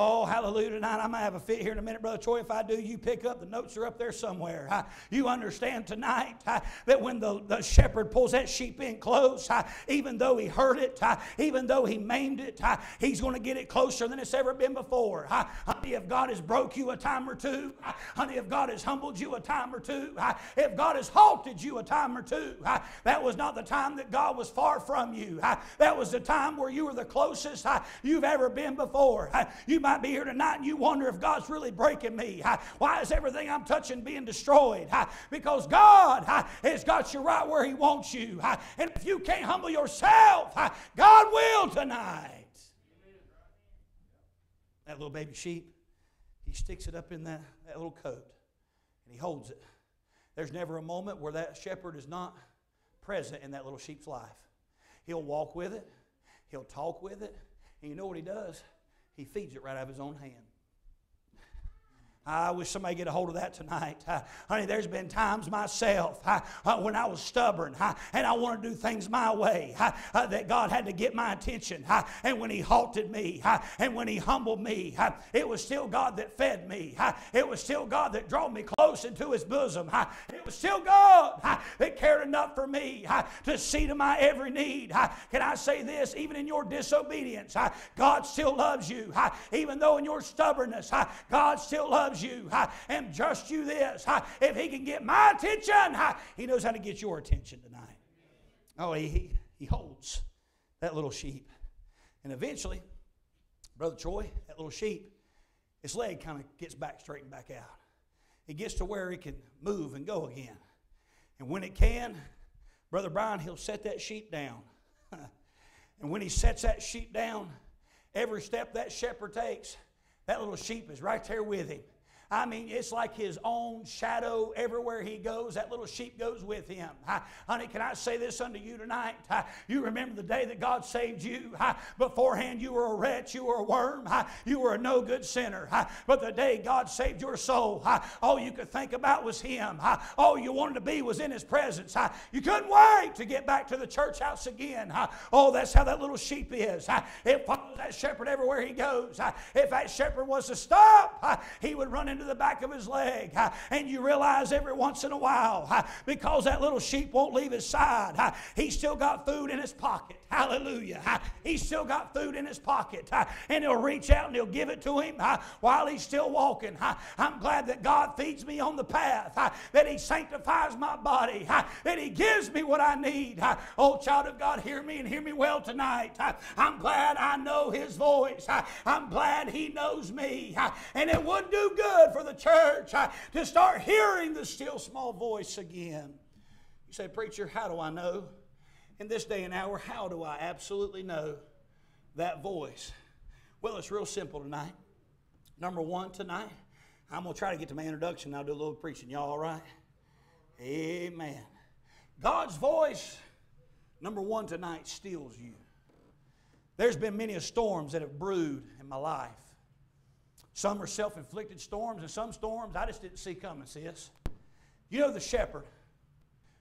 Oh, hallelujah tonight. I'm going to have a fit here in a minute, Brother Troy. If I do, you pick up. The notes are up there somewhere. You understand tonight that when the, the shepherd pulls that sheep in close, even though he hurt it, even though he maimed it, he's going to get it closer than it's ever been before. honey, if God has broke you a time or two, honey, if God has humbled you a time or two, if God has halted you a time or two, that was not the time that God was far from you. that was the time where you were the closest you've ever been before. you might be here tonight and you wonder if God's really breaking me. Why is everything I'm touching being destroyed? Because God has got you right where He wants you. And if you can't humble yourself, God will tonight. That little baby sheep, he sticks it up in that, that little coat and he holds it. There's never a moment where that shepherd is not present in that little sheep's life. He'll walk with it, he'll talk with it, and you know what he does? He feeds it right out of his own hand. I wish somebody get a hold of that tonight. Uh, (laughs) honey, there's been times myself uh, (laughs) uh, when I was stubborn (laughs) and I wanted to do things my way uh, that God had to get my attention. and when He halted me and when He humbled me, it was still God that fed me. it was still God that drew me close into His bosom. it was still God that cared enough for me to see to my every need. can I say this? Even in your disobedience, God still loves you. even though in your stubbornness, God still loves you. uh, and just you this if He can get my attention, He knows how to get your attention tonight. Oh, He, he, holds that little sheep. And eventually, Brother Troy, that little sheep, its leg kind of gets back straightened back out. It gets to where he can move and go again. And when it can, Brother Brian, he'll set that sheep down. (laughs) and when he sets that sheep down, every step that shepherd takes, that little sheep is right there with him. I mean, it's like his own shadow everywhere he goes. That little sheep goes with him. Hi, honey, can I say this unto you tonight? Hi, you remember the day that God saved you? Hi, beforehand, you were a wretch, you were a worm, you were a no good sinner. But the day God saved your soul, all you could think about was Him. Hi, all you wanted to be was in His presence. You couldn't wait to get back to the church house again. Oh, that's how that little sheep is. It follows that shepherd everywhere he goes. If that shepherd was to stop, he would run into the back of his leg. And you realize every once in a while, because that little sheep won't leave his side, he's still got food in his pocket. Hallelujah. He's still got food in his pocket. And he'll reach out and he'll give it to him while he's still walking. I'm glad that God feeds me on the path, that he sanctifies my body, that he gives me what I need. Oh, child of God, hear me and hear me well tonight. I'm glad I know his voice. I'm glad he knows me. And it would do good for the church to start hearing the still small voice again. You say, Preacher, how do I know? In this day and hour, how do I absolutely know that voice? Well, it's real simple tonight. Number one, tonight, I'm going to try to get to my introduction. I'll do a little preaching. Y'all all right? Amen. God's voice, number one, tonight, steals you. There's been many storms that have brewed in my life. Some are self inflicted storms, and some storms I just didn't see coming, sis. You know the shepherd,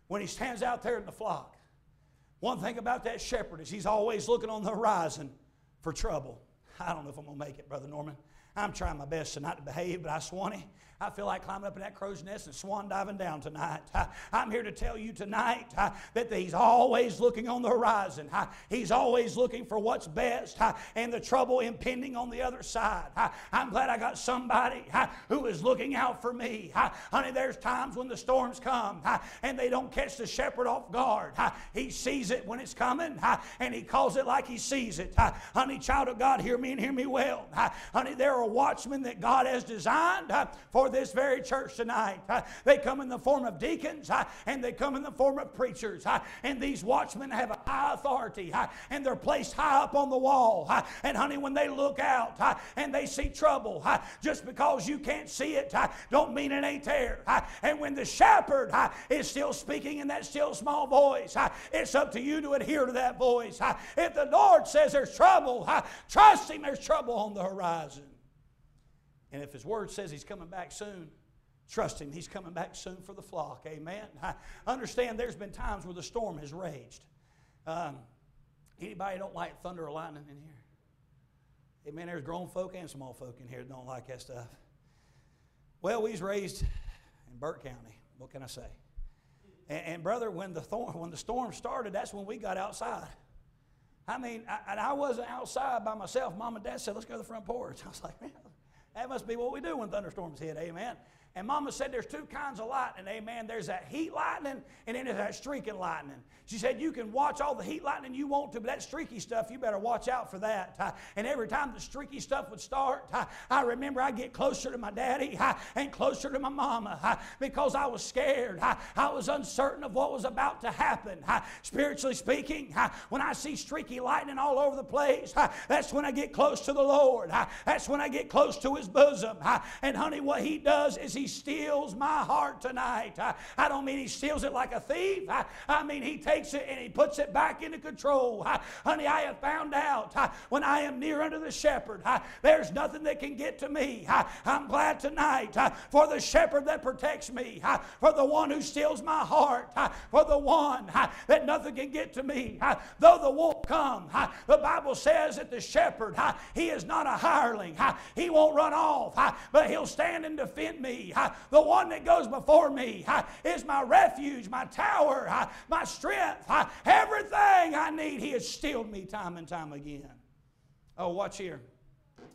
when he stands out there in the flock, one thing about that shepherd is he's always looking on the horizon for trouble. I don't know if I'm going to make it, Brother Norman. I'm trying my best to not to behave, but I swanee. I feel like climbing up in that crow's nest and swan diving down tonight. (laughs) I, am here to tell you tonight uh, that he's always looking on the horizon. Uh, he's always looking for what's best uh, and the trouble impending on the other side. Uh, I'm glad I got somebody uh, who is looking out for me. Uh, honey, there's times when the storms come and they don't catch the shepherd off guard. he sees it when it's coming and he calls it like he sees it. honey, child of God, hear me and hear me well. honey, there are watchmen that God has designed for this very church tonight. Uh, they come in the form of deacons uh, and they come in the form of preachers. Uh, and these watchmen have a high authority uh, and they're placed high up on the wall. Uh, and honey, when they look out uh, and they see trouble, just because you can't see it don't mean it ain't there. and when the shepherd is still speaking in that still small voice, it's up to you to adhere to that voice. if the Lord says there's trouble, trust Him, there's trouble on the horizon. And if His Word says He's coming back soon, trust Him. He's coming back soon for the flock. Amen. I understand there's been times where the storm has raged. Um, anybody don't like thunder or lightning in here? Amen. There's grown folk and small folk in here that don't like that stuff. Well, we was raised in Burke County. What can I say? And, and brother, when the, thorn, when the storm started, that's when we got outside. I mean, I, and I wasn't outside by myself. Mom and Dad said, "Let's go to the front porch." (laughs) I was like, "Man, that must be what we do when thunderstorms hit, amen. And Mama said there's two kinds of lightning, amen. There's that heat lightning and then there's that streaking lightning. She said you can watch all the heat lightning you want to, but that streaky stuff, you better watch out for that. And every time the streaky stuff would start, I remember I'd get closer to my daddy and closer to my mama because I was scared. I was uncertain of what was about to happen. Spiritually speaking, when I see streaky lightning all over the place, that's when I get close to the Lord. That's when I get close to His bosom. And honey, what He does is He Steals my heart tonight. I, I don't mean He steals it like a thief. I, I mean He takes it and He puts it back into control. I, honey, I have found out when I am near unto the shepherd, there's nothing that can get to me. I'm glad tonight for the shepherd that protects me, for the one who steals my heart, for the one that nothing can get to me. Though the wolf come, the Bible says that the shepherd, he is not a hireling. He won't run off, but he'll stand and defend me. The one that goes before me is my refuge, my tower, my strength, everything I need. He has stealed me time and time again. Oh, watch here.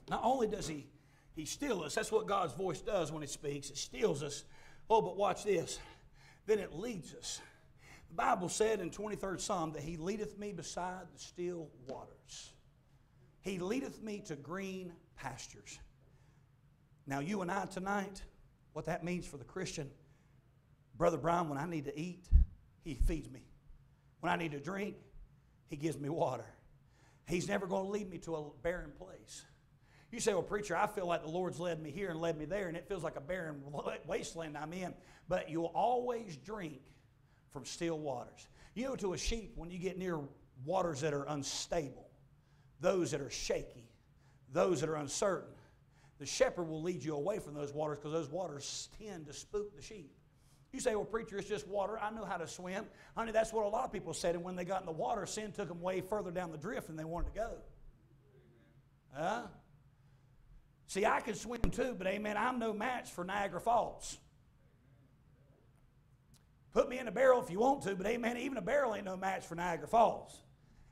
Not only does he he steal us, that's what God's voice does when it speaks. It steals us. Oh, but watch this. Then it leads us. The Bible said in 23rd Psalm that He leadeth me beside the still waters. He leadeth me to green pastures. Now, you and I tonight, what that means for the Christian, Brother Brown, when I need to eat, He feeds me. When I need to drink, He gives me water. He's never going to lead me to a barren place. You say, well, preacher, I feel like the Lord's led me here and led me there, and it feels like a barren wasteland I'm in. But you'll always drink from still waters. You know, to a sheep, when you get near waters that are unstable, those that are shaky, those that are uncertain, the shepherd will lead you away from those waters because those waters tend to spook the sheep. You say, well, preacher, it's just water. I know how to swim. Honey, that's what a lot of people said. And when they got in the water, sin took them way further down the drift than they wanted to go. Huh? See, I can swim too, but amen, I'm no match for Niagara Falls. Put me in a barrel if you want to, but amen, even a barrel ain't no match for Niagara Falls.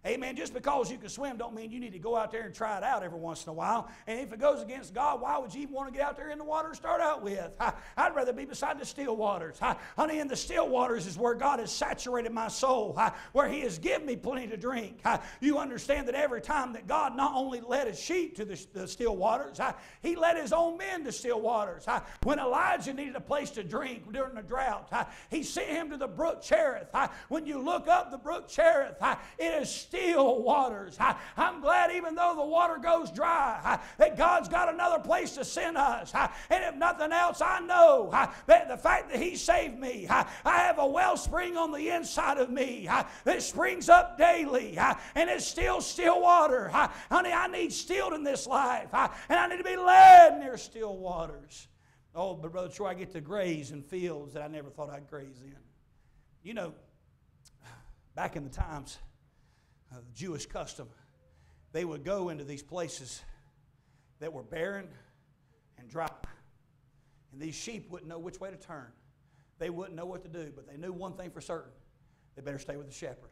Amen. Just because you can swim don't mean you need to go out there and try it out every once in a while. And if it goes against God, why would you even want to get out there in the water to start out with? I, would rather be beside the still waters. I, honey, in the still waters is where God has saturated my soul, I, where He has given me plenty to drink. you understand that every time that God not only led His sheep to the, the still waters, He led His own men to still waters. when Elijah needed a place to drink during the drought, He sent him to the brook Cherith. when you look up the brook Cherith, it is still waters. I, am glad, even though the water goes dry, I, that God's got another place to send us. I, and if nothing else, I know that the fact that He saved me, I, have a wellspring on the inside of me that springs up daily, and it's still still water. honey, I need stilled in this life, and I need to be led near still waters. Oh, but Brother Troy, I get to graze in fields that I never thought I'd graze in. You know, back in the times, Jewish custom, they would go into these places that were barren and dry. And these sheep wouldn't know which way to turn. They wouldn't know what to do, but they knew one thing for certain they better stay with the shepherd.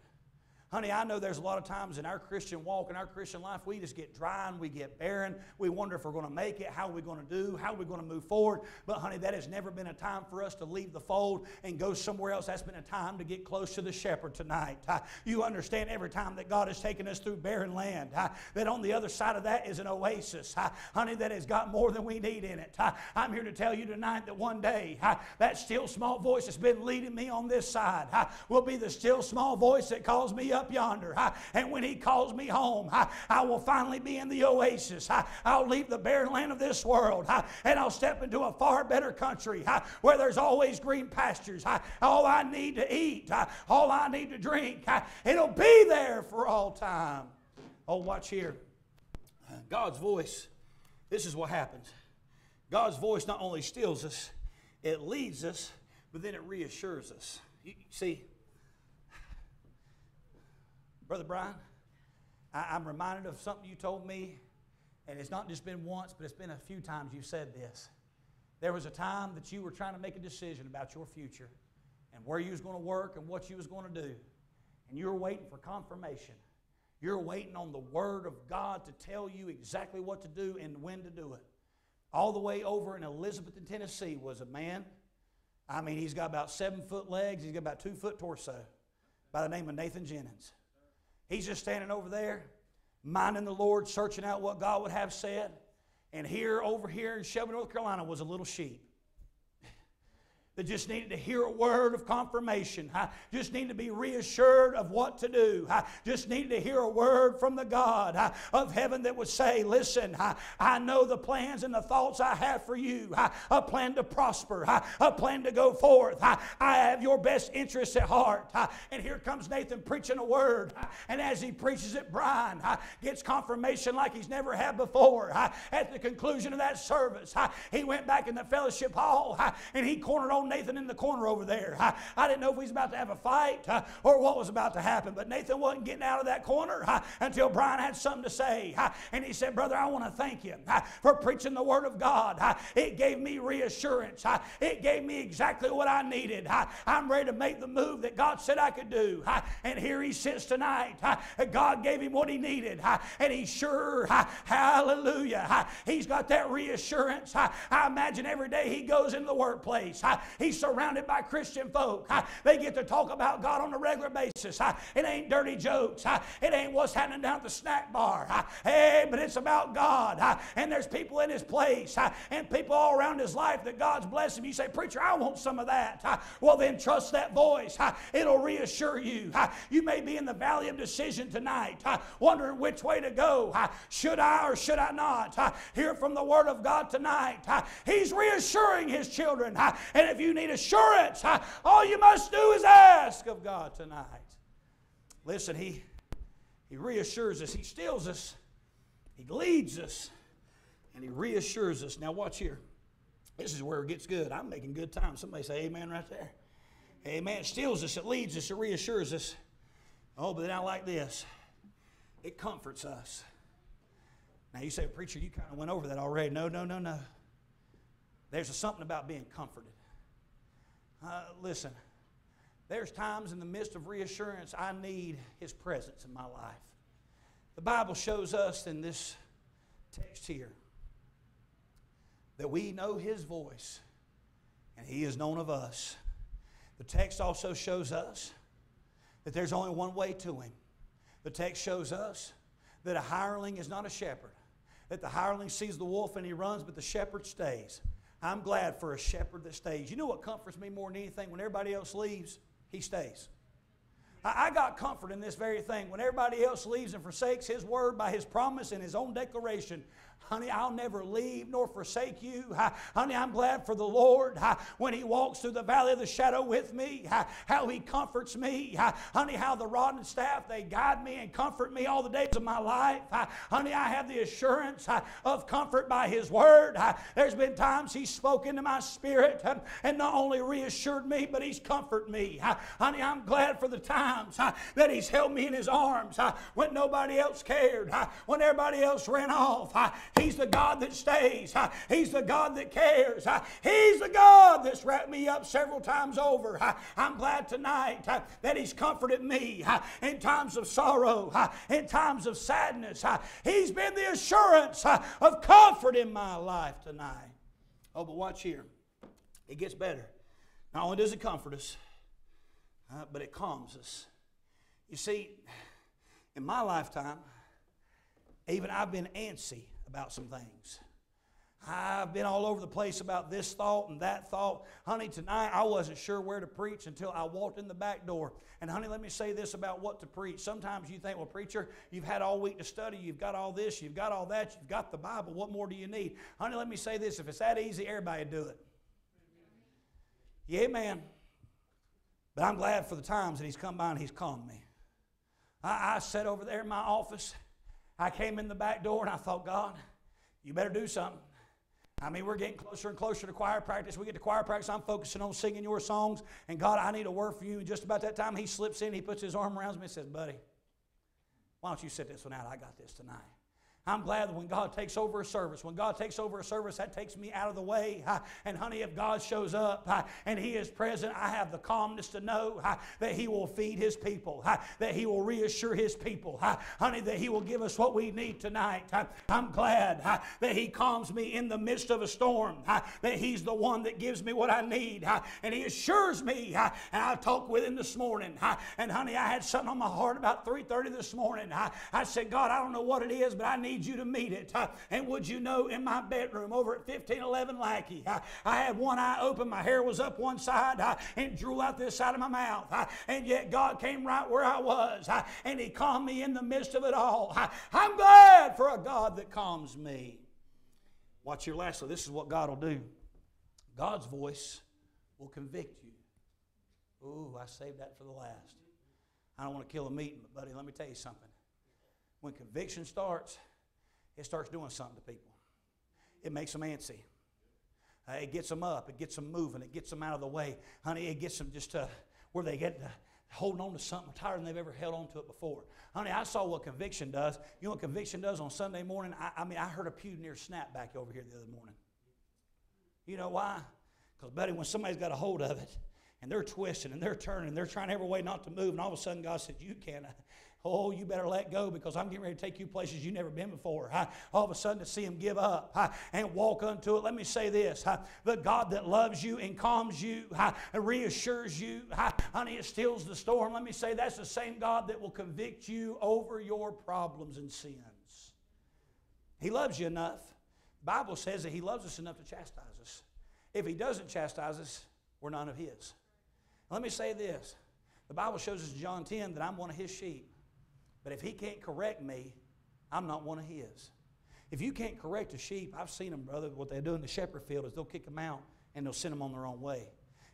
Honey, I know there's a lot of times in our Christian walk, in our Christian life, we just get dry and we get barren. We wonder if we're going to make it, how are we going to do, how are we going to move forward. But, honey, that has never been a time for us to leave the fold and go somewhere else. That's been a time to get close to the shepherd tonight. Uh, you understand every time that God has taken us through barren land, uh, that on the other side of that is an oasis, uh, honey, that has got more than we need in it. I'm here to tell you tonight that one day that still small voice that's been leading me on this side will be the still small voice that calls me up yonder. and when He calls me home, I, will finally be in the oasis. I'll leave the barren land of this world and I'll step into a far better country where there's always green pastures. all I need to eat, all I need to drink, it'll be there for all time. Oh, watch here. God's voice, this is what happens. God's voice not only steals us, it leads us, but then it reassures us. You, see, Brother Brian, I, am reminded of something you told me, and it's not just been once, but it's been a few times you've said this. There was a time that you were trying to make a decision about your future and where you was going to work and what you was going to do, and you were waiting for confirmation. You're waiting on the Word of God to tell you exactly what to do and when to do it. All the way over in Elizabethton, Tennessee, was a man. I mean, he's got about seven foot legs, he's got about two foot torso, by the name of Nathan Jennings. He's just standing over there, minding the Lord, searching out what God would have said. And here, over here in Shelby, North Carolina, was a little sheep that just needed to hear a word of confirmation. I just needed to be reassured of what to do. I just needed to hear a word from the God of heaven that would say, Listen, I, know the plans and the thoughts I have for you. A plan to prosper, a plan to go forth. I, have your best interests at heart. And here comes Nathan preaching a word. And as he preaches it, Brian gets confirmation like he's never had before. At the conclusion of that service, he went back in the fellowship hall and he cornered on Nathan in the corner over there. I, I didn't know if he was about to have a fight uh, or what was about to happen, but Nathan wasn't getting out of that corner uh, until Brian had something to say. Uh, and he said, Brother, I want to thank you uh, for preaching the Word of God. Uh, it gave me reassurance, uh, it gave me exactly what I needed. I'm ready to make the move that God said I could do. And here he sits tonight. God gave him what he needed, and he's sure, hallelujah, he's got that reassurance. I imagine every day he goes into the workplace, he's surrounded by Christian folk. They get to talk about God on a regular basis. It ain't dirty jokes. It ain't what's happening down at the snack bar. Hey, but it's about God. And there's people in his place and people all around his life that God's blessed him. You say, Preacher, I want some of that. Well, then trust that voice. It'll reassure you. You may be in the valley of decision tonight, wondering which way to go. Should I or should I not? Hear from the Word of God tonight. He's reassuring his children. And if you need assurance, all you must do is ask of God tonight. Listen, He, he reassures us, He steals us, He leads us, and He reassures us. Now, watch here. This is where it gets good. I'm making good time. Somebody say amen right there. Amen. It stills us, it leads us, it reassures us. Oh, but then I like this it comforts us. Now, you say, Preacher, you kind of went over that already. No, no, no, no. There's something about being comforted. Uh, listen, there's times in the midst of reassurance I need His presence in my life. The Bible shows us in this text here that we know His voice and He is known of us. The text also shows us that there's only one way to Him. The text shows us that a hireling is not a shepherd, that the hireling sees the wolf and he runs, but the shepherd stays. I'm glad for a shepherd that stays. You know what comforts me more than anything? When everybody else leaves, he stays. I got comfort in this very thing. When everybody else leaves and forsakes His word by His promise and His own declaration, honey, I'll never leave nor forsake you. Honey, I'm glad for the Lord when He walks through the valley of the shadow with me, how He comforts me. Honey, how the rod and staff, they guide me and comfort me all the days of my life. Honey, I have the assurance of comfort by His word. There's been times He's spoken to my spirit and not only reassured me, but He's comforted me. Honey, I'm glad for the times that He's held me in His arms when nobody else cared, when everybody else ran off. He's the God that stays. He's the God that cares. He's the God that's wrapped me up several times over. I'm glad tonight that He's comforted me in times of sorrow, in times of sadness. He's been the assurance of comfort in my life tonight. Oh, but watch here. It gets better. Not only does it comfort us, but it calms us. You see, in my lifetime, even I've been antsy about some things. I've been all over the place about this thought and that thought. Honey, tonight I wasn't sure where to preach until I walked in the back door. And, honey, let me say this about what to preach. Sometimes you think, well, preacher, you've had all week to study, you've got all this, you've got all that, you've got the Bible. What more do you need? Honey, let me say this if it's that easy, everybody do it. Yeah, man. But I'm glad for the times that He's come by and He's calmed me. I, I sat over there in my office. I came in the back door and I thought, God, you better do something. I mean, we're getting closer and closer to choir practice. We get to choir practice. I'm focusing on singing your songs. And God, I need a word for you. And just about that time, he slips in. He puts his arm around me and says, Buddy, why don't you sit this one out? I got this tonight. I'm glad when God takes over a service, when God takes over a service, that takes me out of the way. And honey, if God shows up and He is present, I have the calmness to know that He will feed His people, that He will reassure His people, honey, that He will give us what we need tonight. I'm glad that He calms me in the midst of a storm, that He's the one that gives me what I need, and He assures me. And I talked with Him this morning, and honey, I had something on my heart about 3:30 this morning. I said, God, I don't know what it is, but I need need you to meet it. And would you know, in my bedroom over at 1511 Lackey, I had one eye open, my hair was up one side, and drew out this side of my mouth. And yet God came right where I was, and He calmed me in the midst of it all. I'm glad for a God that calms me. Watch here, lastly, this is what God will do God's voice will convict you. Ooh, I saved that for the last. I don't want to kill a meeting, but buddy, let me tell you something. When conviction starts, it starts doing something to people. It makes them antsy. Uh, it gets them up. It gets them moving. It gets them out of the way. Honey, it gets them just to where they get to holding on to something tighter than they've ever held on to it before. Honey, I saw what conviction does. You know what conviction does on Sunday morning? I, I mean, I heard a pew near snap back over here the other morning. You know why? Because, buddy, when somebody's got a hold of it and they're twisting and they're turning, and they're trying every way not to move, and all of a sudden God says, You can't. Oh, you better let go because I'm getting ready to take you places you've never been before. All of a sudden, to see him give up and walk unto it. Let me say this the God that loves you and calms you and reassures you, honey, it stills the storm. Let me say that's the same God that will convict you over your problems and sins. He loves you enough. Bible says that he loves us enough to chastise us. If he doesn't chastise us, we're none of his. Let me say this. The Bible shows us in John 10 that I'm one of his sheep. But if he can't correct me, I'm not one of his. If you can't correct a sheep, I've seen them, brother, what they do in the shepherd field is they'll kick them out and they'll send them on their own way.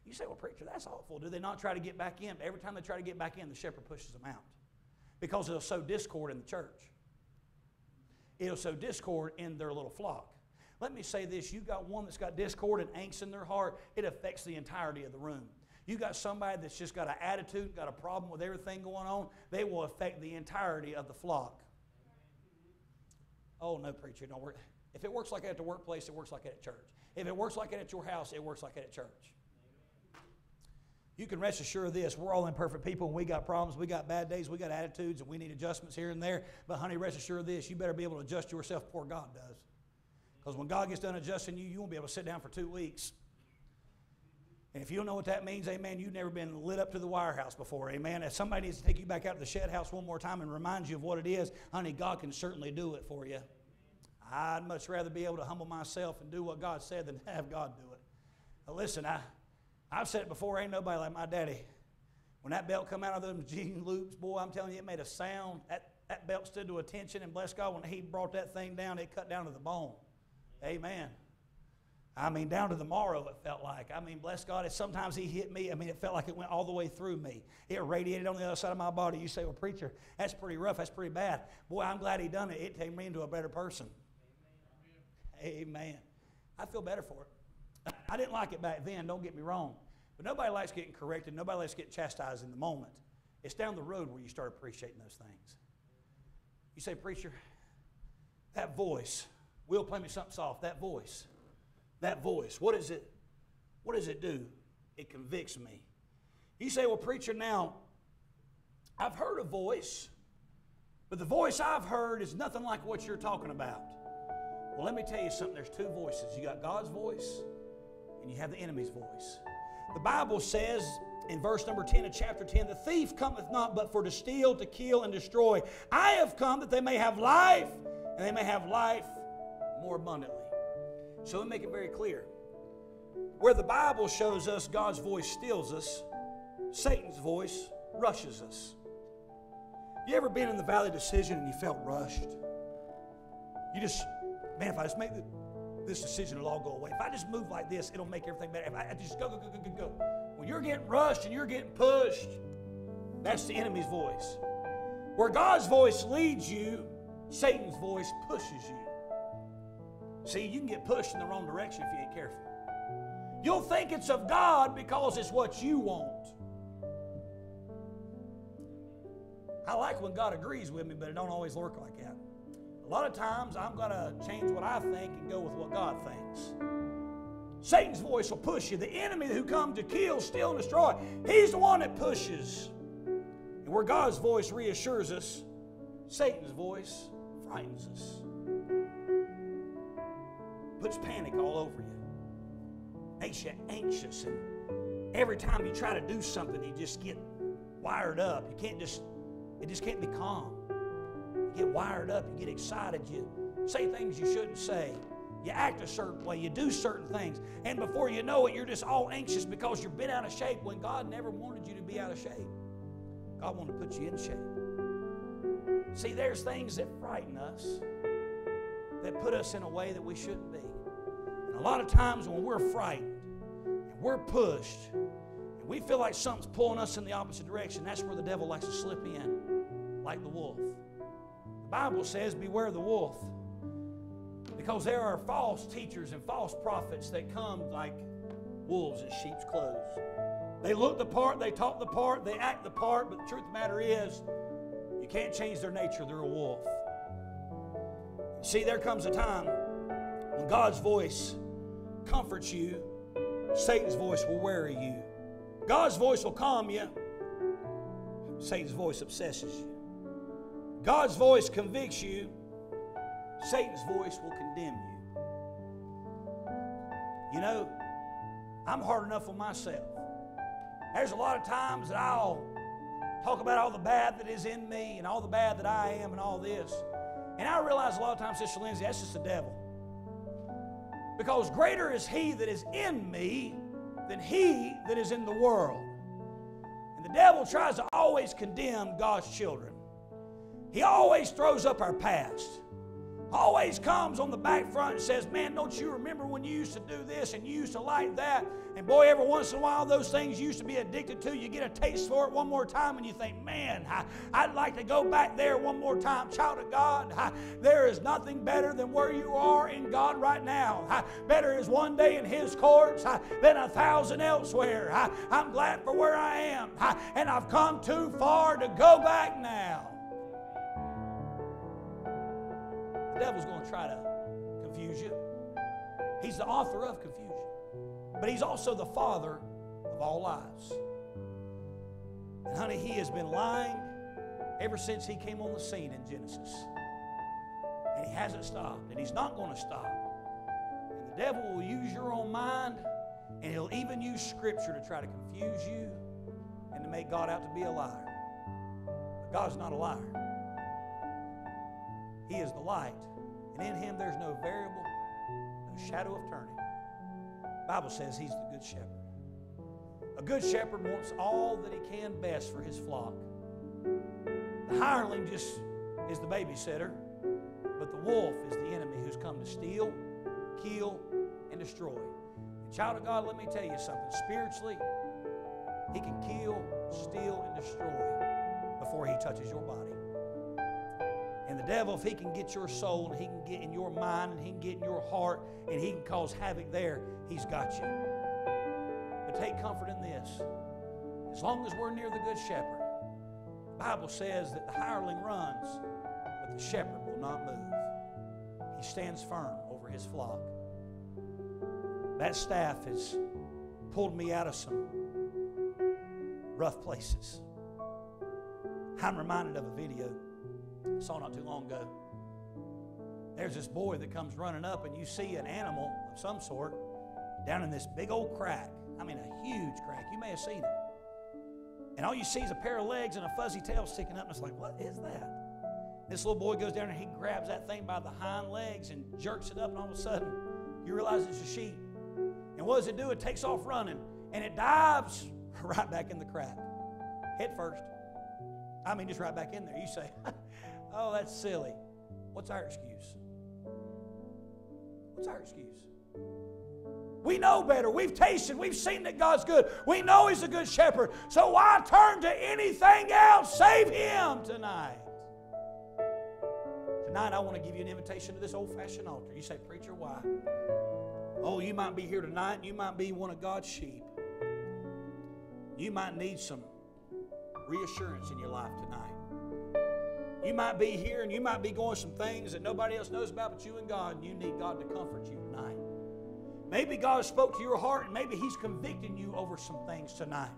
You say, well, preacher, that's awful. Do they not try to get back in? Every time they try to get back in, the shepherd pushes them out because it'll sow discord in the church. It'll sow discord in their little flock. Let me say this you got one that's got discord and angst in their heart, it affects the entirety of the room. You got somebody that's just got an attitude, got a problem with everything going on, they will affect the entirety of the flock. Oh, no, preacher, don't work. If it works like that at the workplace, it works like that at church. If it works like that at your house, it works like that at church. You can rest assured of this. We're all imperfect people and we got problems, we got bad days, we got attitudes, and we need adjustments here and there. But, honey, rest assured of this. You better be able to adjust yourself before God does. Because when God gets done adjusting you, you won't be able to sit down for two weeks. And if you don't know what that means, amen, you've never been lit up to the wire house before, amen. If somebody needs to take you back out to the shed house one more time and remind you of what it is, honey, God can certainly do it for you. I'd much rather be able to humble myself and do what God said than (laughs) have God do it. Now listen, I, I've said it before, ain't nobody like my daddy. When that belt come out of them (laughs) jean loops, boy, I'm telling you, it made a sound. That, that belt stood to attention, and bless God, when he brought that thing down, it cut down to the bone. Amen. I mean, down to the marrow, it felt like. I mean, bless God, sometimes He hit me. I mean, it felt like it went all the way through me. It radiated on the other side of my body. You say, well, preacher, that's pretty rough. That's pretty bad. Boy, I'm glad He done it. It turned me into a better person. Amen. I feel better for it. (laughs) I didn't like it back then, don't get me wrong. But nobody likes getting corrected. Nobody likes getting chastised in the moment. It's down the road where you start appreciating those things. You say, preacher, that voice, Will, play me something soft. That voice that voice. What is it? What does it do? It convicts me. You say, well, preacher, now, I've heard a voice, but the voice I've heard is nothing like what you're talking about. Well, let me tell you something. There's two voices. You got God's voice, and you have the enemy's voice. The Bible says in verse number 10 of chapter 10 the thief cometh not but for to steal, to kill, and destroy. I have come that they may have life, and they may have life more abundantly. So let me make it very clear. Where the Bible shows us God's voice steals us, Satan's voice rushes us. You ever been in the valley decision and you felt rushed? You just, man, if I just make this decision, it'll all go away. If I just move like this, it'll make everything better. If I just go, go, go, go, go, go. When you're getting rushed and you're getting pushed, that's the enemy's voice. Where God's voice leads you, Satan's voice pushes you. See, you can get pushed in the wrong direction if you ain't careful. You'll think it's of God because it's what you want. I like when God agrees with me, but it don't always work like that. A lot of times I'm going to change what I think and go with what God thinks. Satan's voice will push you. The enemy who comes to kill, steal, and destroy, he's the one that pushes. And where God's voice reassures us, Satan's voice frightens us puts panic all over you, makes you anxious, and every time you try to do something, you just get wired up. You can't just, it just can't be calm. You get wired up, you get excited, you say things you shouldn't say. You act a certain way, you do certain things, and before you know it, you're just all anxious because you've been out of shape when God never wanted you to be out of shape. God wanted to put you in shape. See, there's things that frighten us that put us in a way that we shouldn't be. And a lot of times when we're frightened and we're pushed and we feel like something's pulling us in the opposite direction, that's where the devil likes to slip in, like the wolf. The Bible says, Beware the wolf. Because there are false teachers and false prophets that come like wolves in sheep's clothes. They look the part, they talk the part, they act the part, but the truth of the matter is, you can't change their nature. They're a wolf. See, there comes a time when God's voice comforts you, Satan's voice will weary you. God's voice will calm you, Satan's voice obsesses you. God's voice convicts you, Satan's voice will condemn you. You know, I'm hard enough on myself. There's a lot of times that I'll talk about all the bad that is in me and all the bad that I am and all this. And I realize a lot of times, Sister Lindsay, that's just the devil. Because greater is he that is in me than he that is in the world. And the devil tries to always condemn God's children. He always throws up our past always comes on the back front and says, Man, don't you remember when you used to do this and you used to like that? And boy, every once in a while, those things you used to be addicted to, you get a taste for it one more time and you think, Man, I, would like to go back there one more time. Child of God, I, there is nothing better than where you are in God right now. I, better is one day in His courts than a thousand elsewhere. I'm glad for where I am, and I've come too far to go back now. The devil's going to try to confuse you. He's the author of confusion, but he's also the father of all lies. And honey, he has been lying ever since he came on the scene in Genesis. And he hasn't stopped, and he's not going to stop. And the devil will use your own mind, and he'll even use Scripture to try to confuse you and to make God out to be a liar. But God's not a liar. He is the light, and in him there's no variable, no shadow of turning. The Bible says he's the good shepherd. A good shepherd wants all that he can best for his flock. The hireling just is the babysitter, but the wolf is the enemy who's come to steal, kill, and destroy. And child of God, let me tell you something. Spiritually, he can kill, steal, and destroy before he touches your body. And the devil, if he can get your soul and he can get in your mind and he can get in your heart and he can cause havoc there, he's got you. But take comfort in this. As long as we're near the good shepherd, the Bible says that the hireling runs, but the shepherd will not move. He stands firm over his flock. That staff has pulled me out of some rough places. I'm reminded of a video I saw not too long ago. There's this boy that comes running up, and you see an animal of some sort down in this big old crack. I mean, a huge crack. You may have seen it. And all you see is a pair of legs and a fuzzy tail sticking up, and it's like, what is that? This little boy goes down and he grabs that thing by the hind legs and jerks it up, and all of a sudden, you realize it's a sheep. And what does it do? It takes off running, and it dives (laughs) right back in the crack, head first. I mean, just right back in there. You say, (laughs) Oh, that's silly. What's our excuse? What's our excuse? We know better. We've tasted, we've seen that God's good. We know He's a good shepherd. So why turn to anything else? Save Him tonight. Tonight, I want to give you an invitation to this old fashioned altar. You say, Preacher, why? Oh, you might be here tonight. You might be one of God's sheep. You might need some reassurance in your life tonight. You might be here and you might be going some things that nobody else knows about but you and God, and you need God to comfort you tonight. Maybe God spoke to your heart and maybe He's convicting you over some things tonight.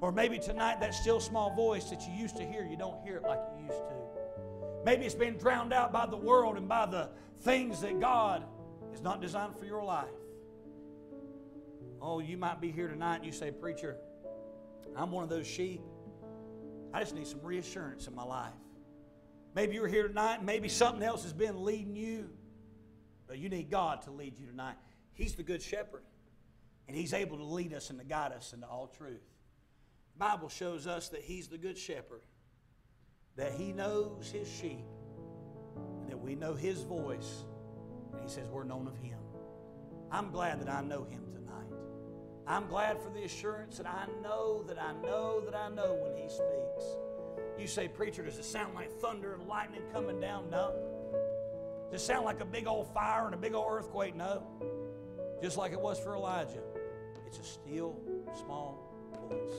Or maybe tonight that still small voice that you used to hear, you don't hear it like you used to. Maybe it's been drowned out by the world and by the things that God is not designed for your life. Oh, you might be here tonight and you say, Preacher, I'm one of those sheep. I just need some reassurance in my life. Maybe you're here tonight maybe something else has been leading you. But you need God to lead you tonight. He's the good shepherd. And he's able to lead us and to guide us into all truth. The Bible shows us that he's the good shepherd. That he knows his sheep. And that we know his voice. And he says we're known of him. I'm glad that I know him tonight. I'm glad for the assurance that I know that I know that I know when he speaks. You say, Preacher, does it sound like thunder and lightning coming down? No. Does it sound like a big old fire and a big old earthquake? No. Just like it was for Elijah. It's a still, small voice.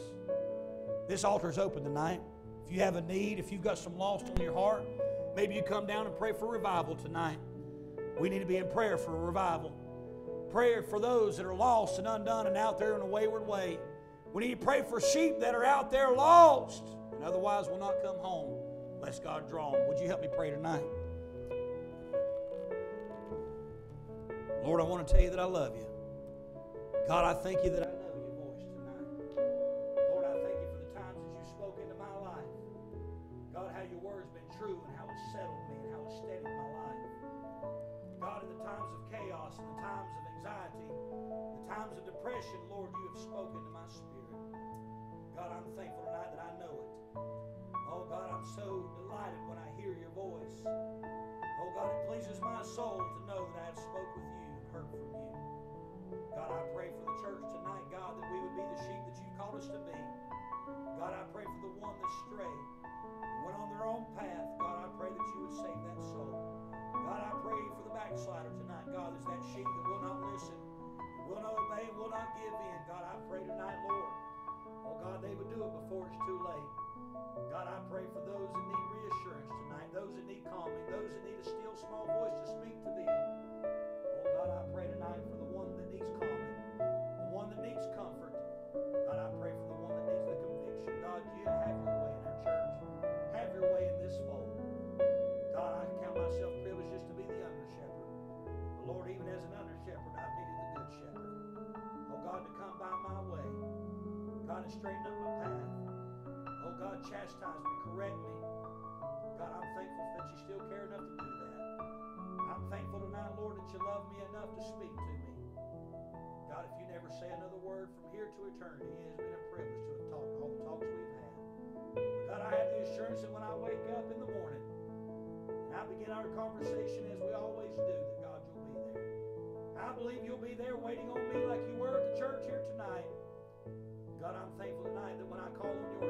This altar is open tonight. If you have a need, if you've got some lost on your heart, maybe you come down and pray for revival tonight. We need to be in prayer for a revival. Prayer for those that are lost and undone and out there in a wayward way. We need to pray for sheep that are out there lost and otherwise will not come home unless God draw them. Would you help me pray tonight? Lord, I want to tell you that I love you. God, I thank you that I here it has been a privilege to have talked all the talks we've had. God, I have the assurance that when I wake up in the morning and I begin our conversation as we always do, that God, you'll be there. I believe you'll be there waiting on me like you were at the church here tonight. God, I'm thankful tonight that when I call on your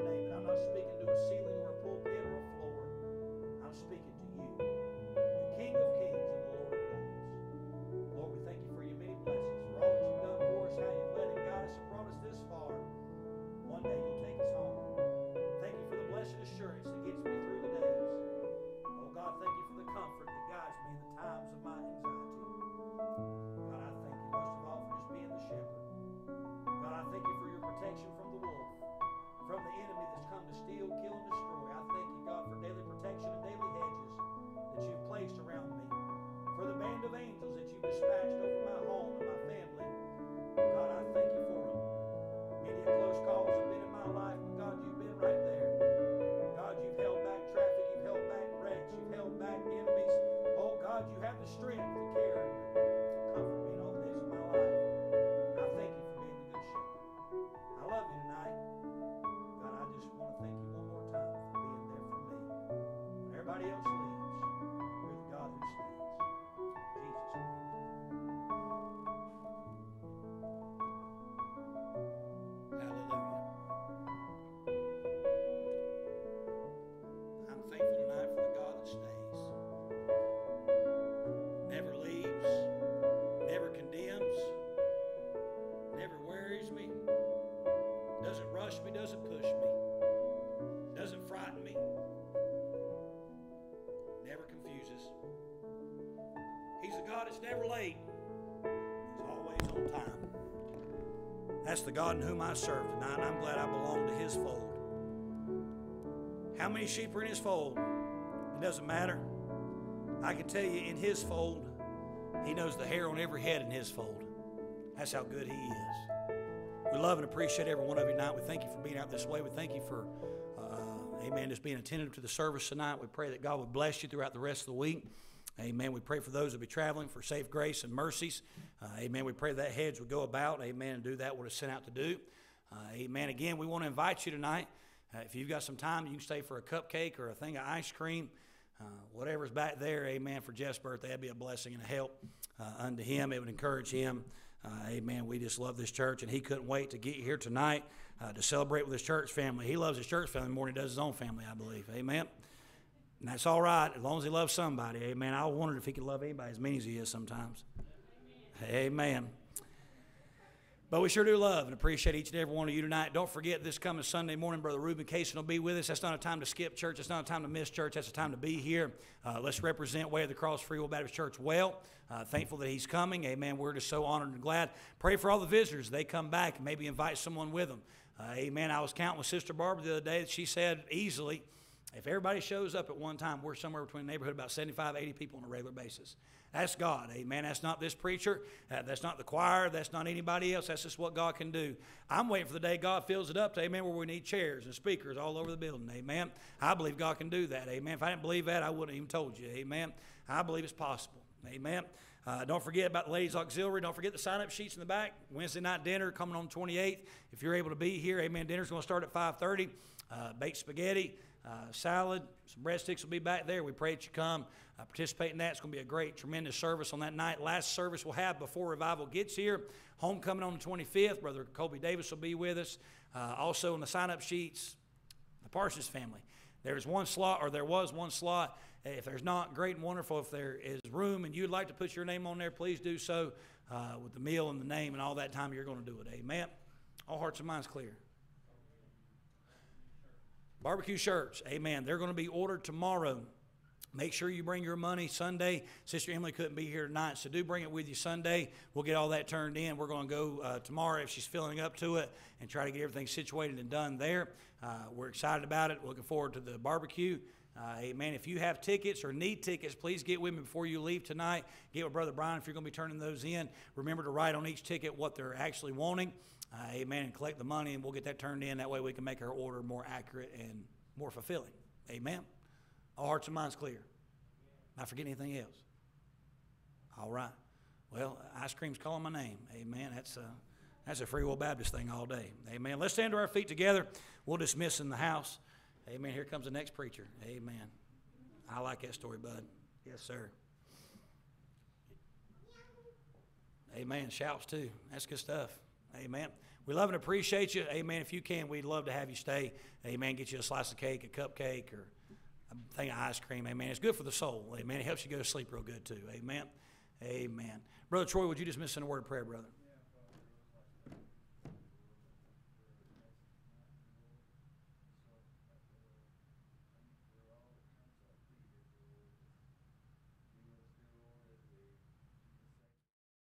God that's never late, He's always on time. That's the God in whom I serve tonight, and I'm glad I belong to His fold. How many sheep are in His fold? It doesn't matter. I can tell you, in His fold, He knows the hair on every head in His fold. That's how good He is. We love and appreciate every one of you tonight. We thank you for being out this way. We thank you for uh, amen, just being attentive to the service tonight. We pray that God would bless you throughout the rest of the week. Amen. We pray for those that be traveling for safe grace and mercies. Uh, amen. We pray that hedge would go about. Amen. And do that what it's sent out to do. Uh, amen. Again, we want to invite you tonight. Uh, if you've got some time, you can stay for a cupcake or a thing of ice cream. Uh, whatever's back there, amen, for Jeff's birthday, that'd be a blessing and a help uh, unto him. It would encourage him. Uh, amen. We just love this church, and he couldn't wait to get here tonight to celebrate with his church family. He loves his church family more than he does his own family, I believe. Amen. And that's all right, as long as he loves somebody. Amen. I wondered if he could love anybody as mean as he is sometimes. Amen. But we sure do love and appreciate each and every one of you tonight. Don't forget this coming Sunday morning, Brother Reuben Cason will be with us. That's not a time to skip church. It's not a time to miss church. That's a time to be here. Uh, let's represent Way of the Cross Free Will Baptist Church well. Uh, thankful that he's coming. Amen. We're just so honored and glad. Pray for all the visitors. They come back maybe invite someone with them. Uh, amen. I was counting with Sister Barbara the other day that she said easily, if everybody shows up at one time, we're somewhere between neighborhood about 75, 80 people on a regular basis. That's God, amen. That's not this preacher. Uh, that's not the choir. That's not anybody else. That's just what God can do. I'm waiting for the day God fills it up to, amen, where we need chairs and speakers all over the building, amen. I believe God can do that, amen. If I didn't believe that, I wouldn't have even told you, amen. I believe it's possible, amen. Uh, don't forget about the ladies' auxiliary. Don't forget the sign-up sheets in the back. Wednesday night dinner coming on the 28th. If you're able to be here, amen. Dinner's going to start at 5:30. Uh, baked spaghetti, uh, salad, some breadsticks will be back there. We pray that you come uh, participate in that. It's going to be a great, tremendous service on that night. Last service we'll have before revival gets here. Homecoming on the 25th. Brother Colby Davis will be with us. Uh, also on the sign-up sheets, the Parsons family. There's one slot, or there was one slot. If there's not, great and wonderful. If there is room and you'd like to put your name on there, please do so uh, with the meal and the name and all that time you're going to do it. Amen. All hearts and minds clear. Barbecue shirts, amen. They're going to be ordered tomorrow. Make sure you bring your money Sunday. Sister Emily couldn't be here tonight, so do bring it with you Sunday. We'll get all that turned in. We're going to go uh, tomorrow if she's filling up to it and try to get everything situated and done there. Uh, we're excited about it. Looking forward to the barbecue. Uh, amen. If you have tickets or need tickets, please get with me before you leave tonight. Get with Brother Brian if you're going to be turning those in. Remember to write on each ticket what they're actually wanting. Uh, amen. And collect the money, and we'll get that turned in. That way we can make our order more accurate and more fulfilling. Amen. All hearts and minds clear. Not forget anything else. All right. Well, ice cream's calling my name. Amen. That's a, that's a Free Will Baptist thing all day. Amen. Let's stand to our feet together. We'll dismiss in the house. Amen. Here comes the next preacher. Amen. I like that story, bud. Yes, sir. Amen. Shouts too. That's good stuff. Amen. We love and appreciate you. Amen. If you can, we'd love to have you stay. Amen. Get you a slice of cake, a cupcake, or a thing of ice cream. Amen. It's good for the soul. Amen. It helps you go to sleep real good too. Amen. Amen. Brother Troy, would you just miss in a word of prayer, brother?